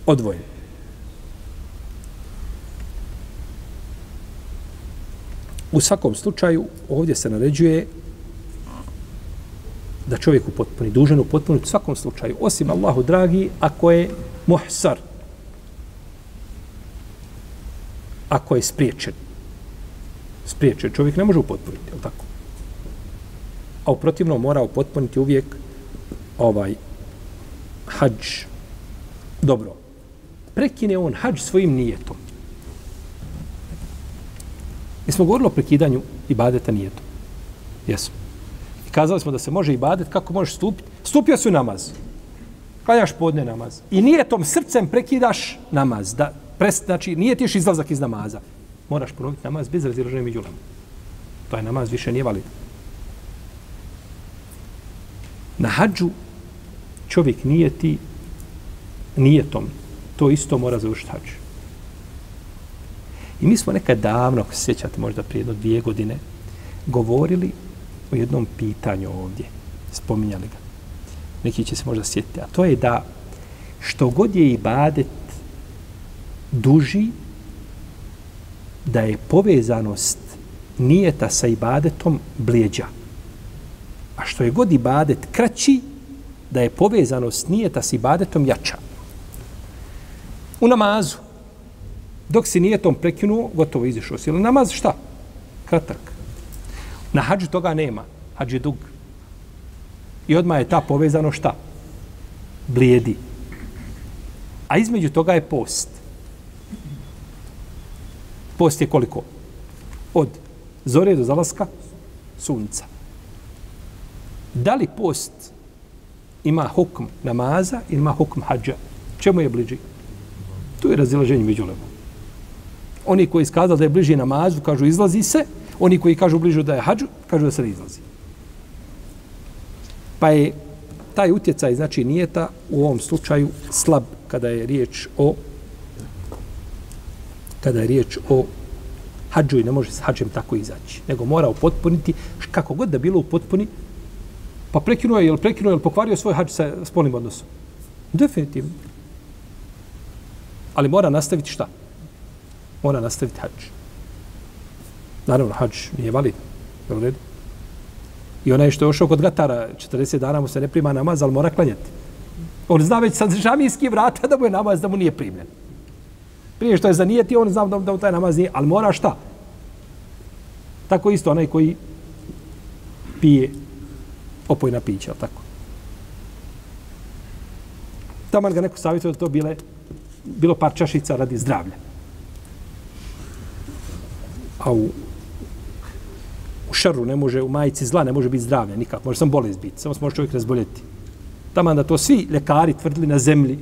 odvojen. U svakom slučaju ovdje se naređuje da čovjek upotpuni, dužan u u svakom slučaju, osim Allahu dragi, ako je muhsar, ako je spriječen. Spriječen čovjek ne može upotpuniti, je tako? A u protivnom mora upotpuniti uvijek ovaj hađ. Dobro. Prekine on hađ svojim nijetom. Mi smo govorili o prekidanju ibadeta nijetom. Jesmo. Kazali smo da se može ibadet, kako možeš stupiti? Stupio si u namaz. Klanjaš podne namaz. I nije tom srcem prekidaš namaz. Da, pres, znači, nije tiš izlazak iz namaza. Moraš ponoviti namaz bez razilaženja među nama. Taj namaz više nije valid. Na hađu čovjek nije ti nijetom, to isto mora završiti hađ. I mi smo nekad davno, ako se sjećate možda prije jedno dvije godine, govorili o jednom pitanju ovdje. Spominjali ga. Neki će se možda sjetiti. A to je da što god je ibadet duži, da je povezanost nijeta sa ibadetom blijeđa. A što je god ibadet kraći, da je povezanost nijeta s ibadetom jača. U namazu, dok si nijetom prekinuo, gotovo izišao si. namaz šta? Kratak. Na hađu toga nema. Hađ je dug. I odmah je ta povezano šta? Blijedi. A između toga je post. Post je koliko? Od zore do zalaska sunca. Da li post ima hukm namaza ili ima hukm hađa. Čemu je bliži? Tu je razilaženje među lebom. Oni koji iskazali da je bliži namazu, kažu izlazi se. Oni koji kažu bližu da je hađu, kažu da se ne izlazi. Pa je taj utjecaj, znači nije ta u ovom slučaju slab kada je riječ o kada je riječ o hađu i ne može s hađem tako izaći. Nego mora upotpuniti, kako god da bilo upotpuni, Pa prekinuo je, jel prekinuo, je jel pokvario svoj hađ sa spolnim odnosom? Definitivno. Ali mora nastaviti šta? Mora nastaviti hađ. Naravno, hađ nije valid. Je red? I onaj što je ošao kod Gatara, 40 dana mu se ne prima namaz, ali mora klanjati. On zna već sa žamijskih vrata da mu je namaz, da mu nije primljen. Prije što je zanijeti, on zna da, da taj namaz nije, ali mora šta? Tako isto onaj koji pije opojna pića, ali tako. Taman ga neko savjetuje da to bile, bilo par čašica radi zdravlja. A u, u šaru ne može, u majici zla ne može biti zdravlja nikako. Može samo bolest biti, samo se može čovjek razboljeti. Tamo da to svi lekari tvrdili na zemlji,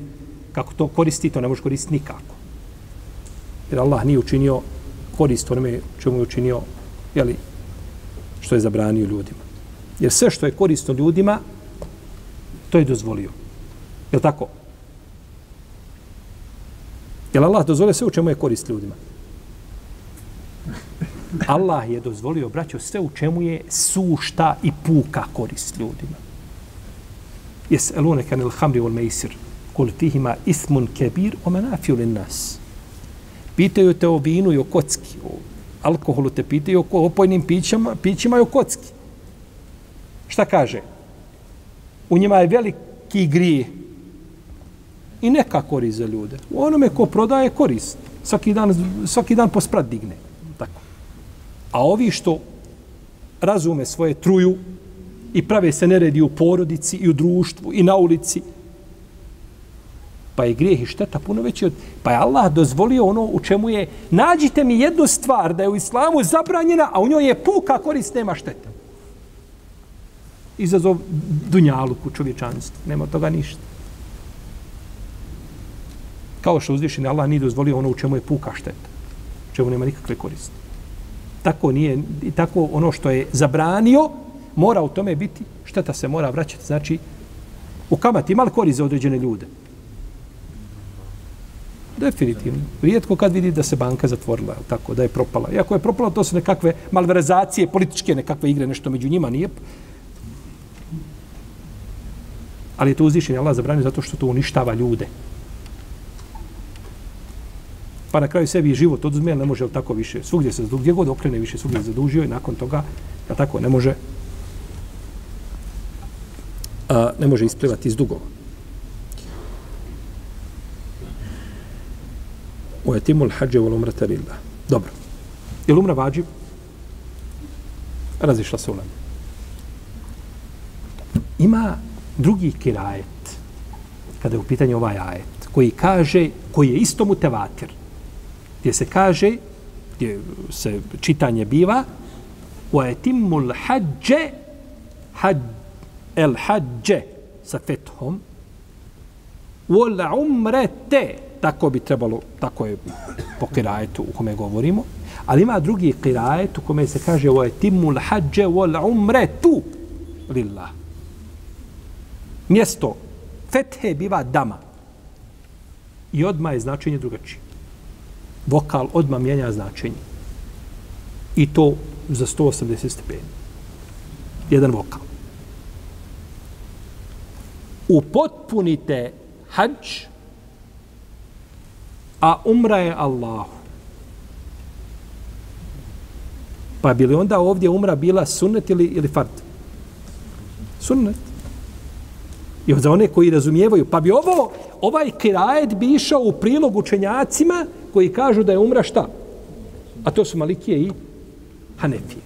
kako to koristi, to ne može koristiti nikako. Jer Allah nije učinio korist onome čemu je učinio, jeli, što je zabranio ljudima. Jer sve što je korisno ljudima, to je dozvolio. Je li tako? Je li Allah dozvolio sve u čemu je korist ljudima? Allah je dozvolio, braćo, sve u čemu je sušta i puka korist ljudima. Jes elune kanil hamri ul mejsir, kul fihima ismun kebir o menafiju lin nas. Pitaju te o vinu i o kocki, o alkoholu te pitaju o opojnim pićima, pićima i o kocki. Šta kaže? U njima je veliki grije i neka korist za ljude. U onome ko prodaje korist. Svaki dan, svaki dan posprat digne. A ovi što razume svoje truju i prave se neredi u porodici i u društvu i na ulici, pa je grijeh i šteta puno veći od... Pa je Allah dozvolio ono u čemu je... Nađite mi jednu stvar da je u islamu zabranjena, a u njoj je puka korist, nema šteta. Izazov dunjaluku čovječanstvu. Nema toga ništa. Kao što uzvišen Allah nije dozvolio ono u čemu je puka šteta. U čemu nema nikakve koriste. Tako nije, i tako ono što je zabranio, mora u tome biti, šteta se mora vraćati, znači, u kamati ima li korist za određene ljude? Definitivno. Rijetko kad vidi da se banka zatvorila, tako, da je propala. Iako je propala, to su nekakve malverizacije, političke nekakve igre, nešto među njima nije. Ali je to uzvišenje Allah zabranio zato što to uništava ljude. Pa na kraju sebi život oduzme, ne može tako više. Svugdje se gdje god okrene više, svugdje se zadužio i nakon toga, da tako, ne može a, ne može isplivati iz dugova. u etimul hađe u umrata lillah. Dobro. Je li umra vađib? Razišla se ulema. Ima drugi kirajet, kada je u pitanju ovaj ajet, koji kaže, koji je isto mutevatir, gdje se kaže, gdje se čitanje biva, وَاَتِمُّ الْحَجَّ حَجْ الْحَجَّ sa fethom, wal tako bi trebalo, tako je po kirajetu u kome govorimo, ali ima drugi kirajet u kome se kaže وَاَتِمُّ الْحَجَّ timul lillah. Mjesto fethe biva dama. I odma je značenje drugačije. Vokal odma mijenja značenje. I to za 180 stepeni. Jedan vokal. Upotpunite hađ a umra je Allahu. Pa bi li onda ovdje umra bila sunnet ili, ili fard? Sunnet. I za one koji razumijevaju. Pa bi ovo, ovaj kirajet bi išao u prilog učenjacima koji kažu da je umra šta? A to su Malikije i Hanefije.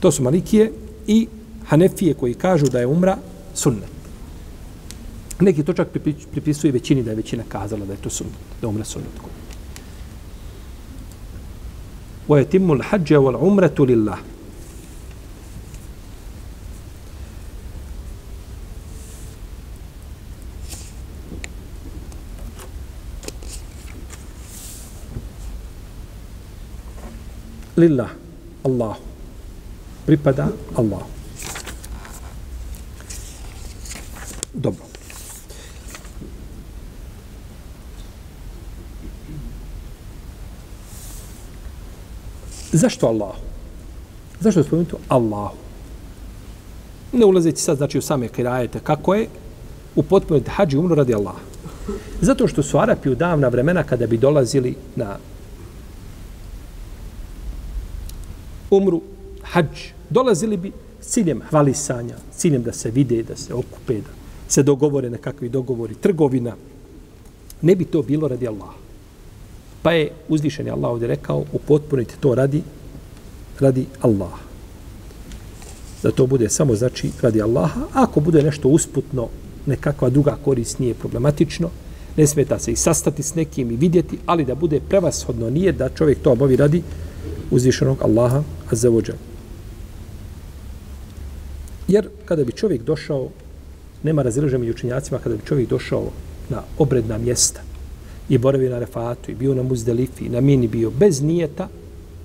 To su Malikije i Hanefije koji kažu da je umra sunnet. Neki to čak pripisuje većini da je većina kazala da je to sunnet, da umra sunnet. Wa yatimmu al-hajj wal lillah. Allah. Pripada Allah. Dobro. Zašto Allah? Zašto je spomenuto Allah? Ne ulazeći sad znači u same kirajete, kako je u potpuniti hađi umro radi Allah. Zato što su Arapi u davna vremena kada bi dolazili na umru, hađ, dolazili bi s ciljem hvalisanja, ciljem da se vide, da se okupe, da se dogovore na kakvi dogovori, trgovina. Ne bi to bilo radi Allaha Pa je uzvišeni Allah ovdje rekao, upotpunite to radi, radi Allaha. Da to bude samo znači radi Allaha. Ako bude nešto usputno, nekakva druga korist nije problematično, ne smeta se i sastati s nekim i vidjeti, ali da bude prevashodno nije da čovjek to obavi radi uzvišenog Allaha azzavodža. Jer kada bi čovjek došao, nema razilaženja među učenjacima, kada bi čovjek došao na obredna mjesta i boravio na refatu i bio na muzdelifi, na mini bio bez nijeta,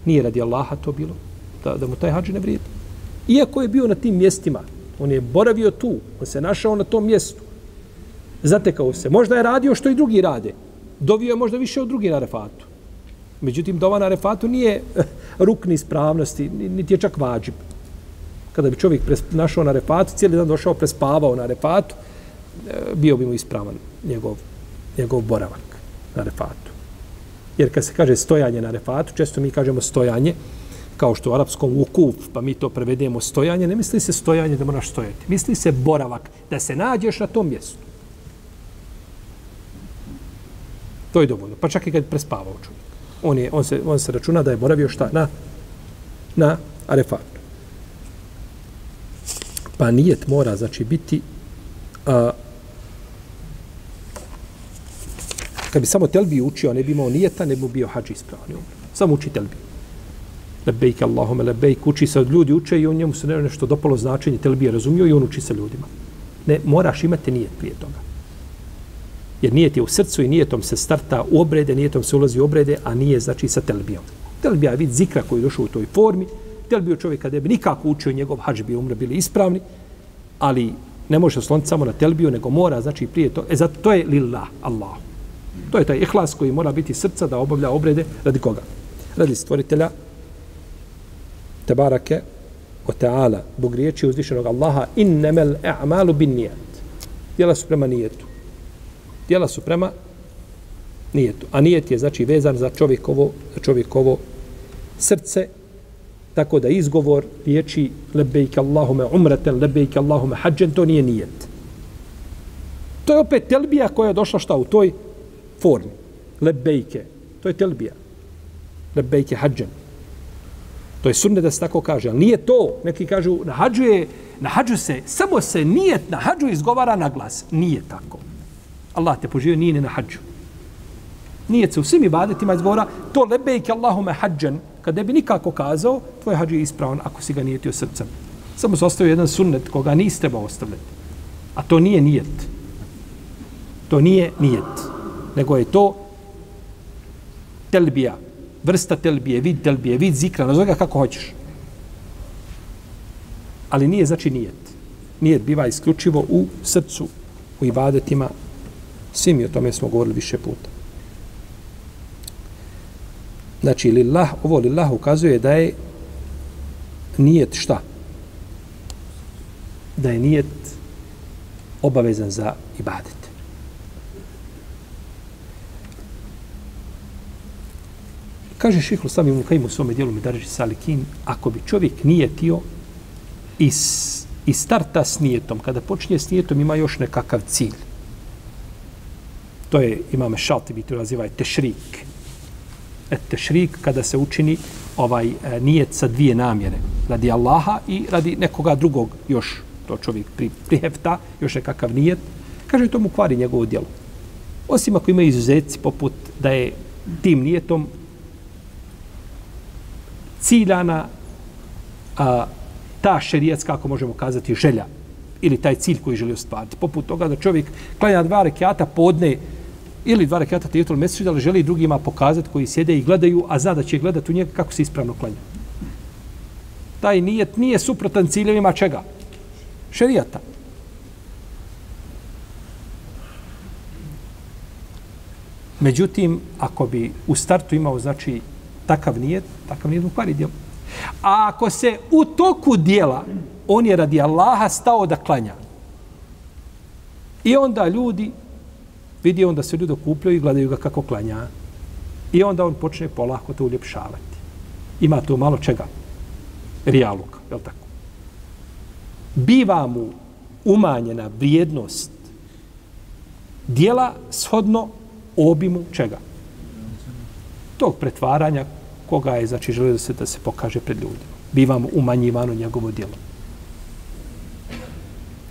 nije radi Allaha to bilo, da, da mu taj hađi ne vrijedi. Iako je bio na tim mjestima, on je boravio tu, on se našao na tom mjestu, zatekao se, možda je radio što i drugi rade, dovio je možda više od drugi na refatu. Međutim, dova na refatu nije eh, rukni ispravnosti, niti je čak vađib. Kada bi čovjek našao na refatu, cijeli dan došao, prespavao na refatu, eh, bio bi mu ispravan njegov, njegov boravak na refatu. Jer kad se kaže stojanje na refatu, često mi kažemo stojanje, kao što u arapskom ukuf, pa mi to prevedemo stojanje, ne misli se stojanje da moraš stojati. Misli se boravak, da se nađeš na tom mjestu. To je dovoljno. Pa čak i kad prespavao čovjek. On, je, on, se, on se računa da je boravio šta? Na, na arefatu. Pa nijet mora, znači, biti a, kad bi samo telbi učio, ne bi imao nijeta, ne bi bio hađi ispravni. Samo uči telbi. Lebejke Allahume, lebejke, uči se od ljudi, uče i on njemu se nešto dopalo značenje, telbi je razumio i on uči se ljudima. Ne, moraš imati nijet prije toga. Jer nijet je u srcu i nijetom se starta u obrede, nijetom se ulazi u obrede, a nije znači sa telbijom. Telbija je vid zikra koji je došao u toj formi. Telbio čovjek kada bi nikako učio njegov hađ bi umre bili ispravni, ali ne može osloniti samo na telbiju, nego mora, znači prije to, e zato to je lillah, Allah. To je taj ihlas koji mora biti srca da obavlja obrede radi koga? Radi stvoritelja Tebarake o Teala, Bog riječi uzvišenog Allaha, innemel e'malu bin nijet. Djela su prema nijetu djela su prema nijetu. A nijet je znači vezan za čovjekovo, za čovjekovo srce, tako da izgovor riječi lebejk Allahume umreten, lebejk Allahume hađen, to nije nijet. To je opet telbija koja je došla šta u toj formi. Lebejke. To je telbija. Lebejke hađen. To je sunne da se tako kaže. Ali nije to. Neki kažu, na hađu, je, na hađu se, samo se nijet na hađu izgovara na glas. Nije tako. Allah te poživio, nije ni na hađu. Nije se u svim ibadetima izgovora, to lebejke Allahume hađan, kad ne bi nikako kazao, tvoj hađu je ispravan ako si ga nijetio srcem. Samo se ostavio jedan sunnet koga nisi trebao ostavljati. A to nije nijet. To nije nijet. Nego je to telbija. Vrsta telbije, vid telbije, vid zikra, nazove ga kako hoćeš. Ali nije znači nijet. Nijet biva isključivo u srcu, u ibadetima, Svi mi o tome smo govorili više puta. Znači, lillah, ovo lillah ukazuje da je nijet šta? Da je nijet obavezan za ibadet. Kaže Šihlu sami mu u svome dijelu mi salikin, ako bi čovjek nijetio i, i starta s nijetom, kada počinje s nijetom ima još nekakav cilj to je imame Šaltibi, to naziva je tešrik. E, tešrik kada se učini ovaj e, nijet sa dvije namjere. Radi Allaha i radi nekoga drugog još to čovjek pri, prihefta, još nekakav nijet. Kaže, to mu kvari njegovo djelo. Osim ako ima izuzetci poput da je tim nijetom ciljana a, ta šerijetska, kako možemo kazati, želja ili taj cilj koji želi ostvariti. Poput toga da čovjek klanja dva rekiata podne ili dva rekata tijetul mesečid, ali želi drugima pokazati koji sjede i gledaju, a zna da će gledati u njega kako se ispravno klanja. Taj nijet nije suprotan ciljevima čega? Šerijata. Međutim, ako bi u startu imao, znači, takav nijet, takav nijet ukvari djelo. A ako se u toku dijela, on je radi Allaha stao da klanja. I onda ljudi vidi on da se ljudi okupljaju i gledaju ga kako klanja. I onda on počne polako to uljepšavati. Ima tu malo čega? Rijaluk, je li tako? Biva mu umanjena vrijednost dijela shodno obimu čega? tog pretvaranja koga je, znači, želio da se, da se pokaže pred ljudima. Bivamo umanjivano njegovo djelo.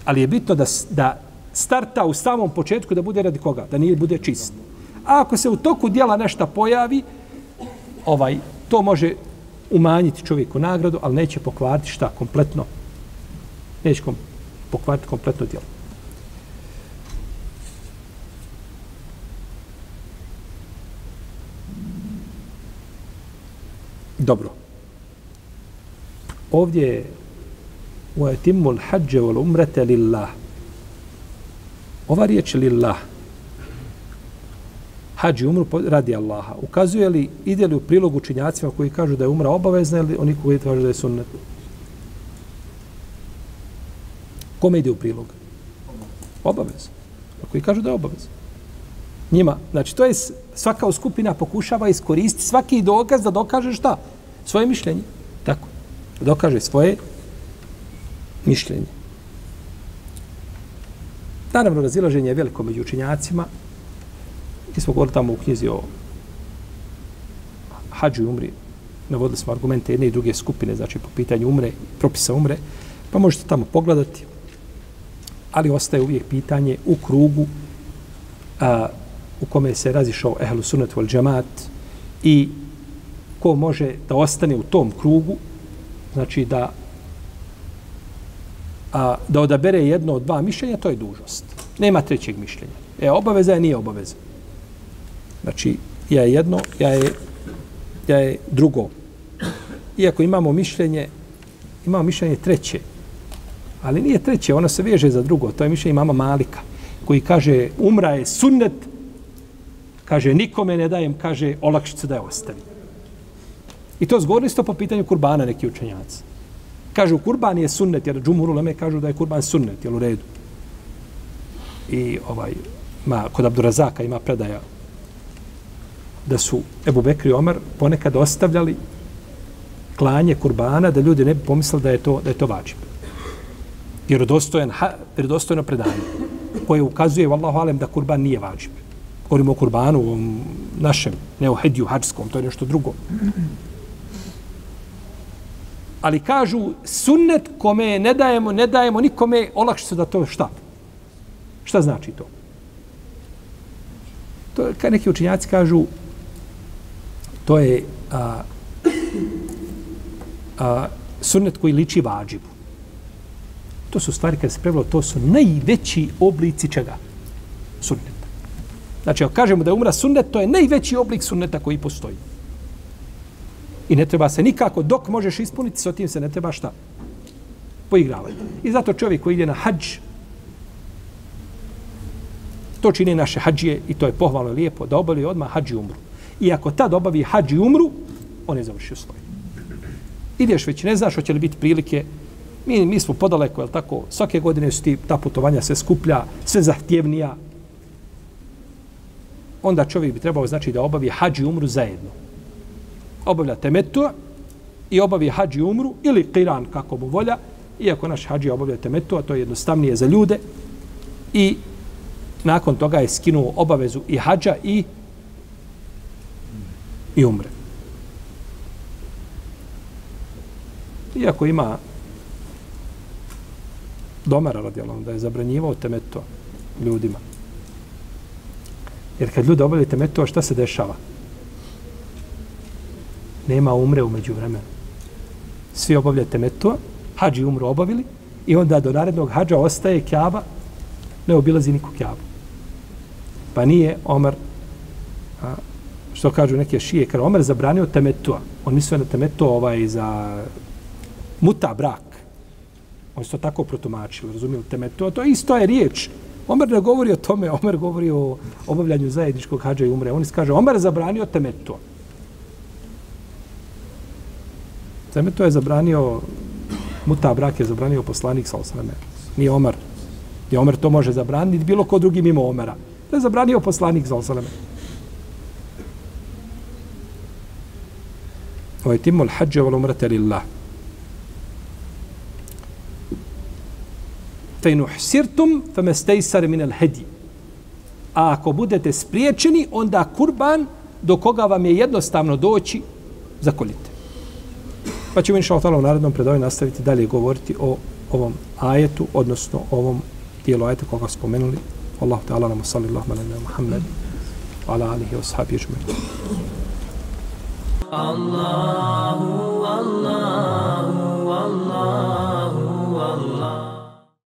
Ali je bitno da, da starta u samom početku da bude radi koga? Da nije bude čist. A ako se u toku djela nešto pojavi, ovaj to može umanjiti čovjeku nagradu, ali neće pokvariti šta kompletno. Neće kom, pokvariti kompletno djelo. Dobro. Ovdje je u etimul hađe vol umrete lillah. Ova riječ lillah hađi umru radi Allaha. Ukazuje li, ide li u prilog učinjacima koji kažu da je umra obavezna ili oni koji kažu da je sunnet? Kome ide u prilog? Obavez. Koji kažu da je obavez. Njima. Znači, to je svaka skupina pokušava iskoristiti svaki dokaz da dokaže šta? Svoje mišljenje. Tako. Da dokaže svoje mišljenje. Naravno, razilaženje je veliko među učinjacima, Mi smo govorili tamo u knjizi o hađu i umri. Navodili smo argumente jedne i druge skupine, znači po pitanju umre, propisa umre. Pa možete tamo pogledati. Ali ostaje uvijek pitanje u krugu a, u kome se razišao ehlu sunat vol džamat i ko može da ostane u tom krugu, znači da a, da odabere jedno od dva mišljenja, to je dužnost. Nema trećeg mišljenja. E, obaveza je, nije obaveza. Znači, ja je jedno, ja je, ja je drugo. Iako imamo mišljenje, imamo mišljenje treće, ali nije treće, ono se veže za drugo. To je mišljenje mama Malika, koji kaže, umra je sunnet, kaže, nikome ne dajem, kaže, olakšice da je ostavi. I to zgodno ste po pitanju kurbana neki učenjaci. Kažu, kurban je sunnet, jer džumuru leme kažu da je kurban sunnet, jel u redu. I ovaj, ma, kod Abdurazaka ima predaja da su Ebu Bekri i Omar ponekad ostavljali klanje kurbana da ljudi ne bi pomislili da je to, da je to vađib. Vjerodostojan, ha, vjerodostojno predanje koje ukazuje, vallahu alem, da kurban nije vađib. Govorimo o kurbanu, o našem, ne o hediju hađskom, to je nešto drugo. Ali kažu, sunnet kome ne dajemo, ne dajemo nikome, olakši se da to šta? Šta znači to? To je, kad neki učinjaci kažu, to je a, a, sunnet koji liči vađibu. To su stvari kada se prevelo, to su najveći oblici čega? Sunneta. Znači, ako kažemo da je umra sunnet, to je najveći oblik sunneta koji postoji. I ne treba se nikako, dok možeš ispuniti, sa tim se ne treba šta? Poigravati. I zato čovjek koji ide na hađ, to čini naše hađije i to je pohvalno lijepo, da obali odmah hađi umru. I ako tad obavi hađi umru, on je završio svoj. Ideš već, ne znaš hoće li biti prilike. Mi, mi smo podaleko, jel tako, svake godine su ti ta putovanja sve skuplja, sve zahtjevnija. Onda čovjek bi trebao znači da obavi hađi umru zajedno. Obavlja temetu i obavi hađ i umru ili kiran kako mu volja, iako naš hađi obavlja temetu, a to je jednostavnije za ljude. I nakon toga je skinuo obavezu i hađa i i umre. Iako ima domara radijalom da je zabranjivao temeto ljudima. Jer kad ljudi obavljaju temeto, šta se dešava? Nema umre umeđu vremenu. Svi obavljate temeto, hađi umru obavili i onda do narednog hađa ostaje kjaba, ne obilazi niku kjabu. Pa nije Omer, a, što kažu neke šije, kada Omer zabranio temetua, on mislio na temetu ovaj za muta brak. On su to tako protumačili, razumijeli temetua, to isto je riječ. Omer ne govori o tome, Omer govori o obavljanju zajedničkog hađa i umre. On se kaže, Omer zabranio temetua. Temetua je zabranio, muta brak je zabranio poslanik sa osreme. Nije Omar. I Omer to može zabraniti bilo ko drugi mimo Omera. To je zabranio poslanik sa osreme. Ovo je timul hađe wal umrate lillah fa in uhsirtum famastaysar min al-hadi a ako budete spriječeni onda kurban do koga vam je jednostavno doći, zakolite. Pa ćemo inša Allah u narodnom predavanju nastaviti dalje govoriti o ovom ajetu, odnosno ovom dijelu ajeta koga spomenuli. Allahu te alamu salli Allahuma na Muhammed, ala alihi wa sahabi i. Allahu, Allahu, Allahu, Allahu.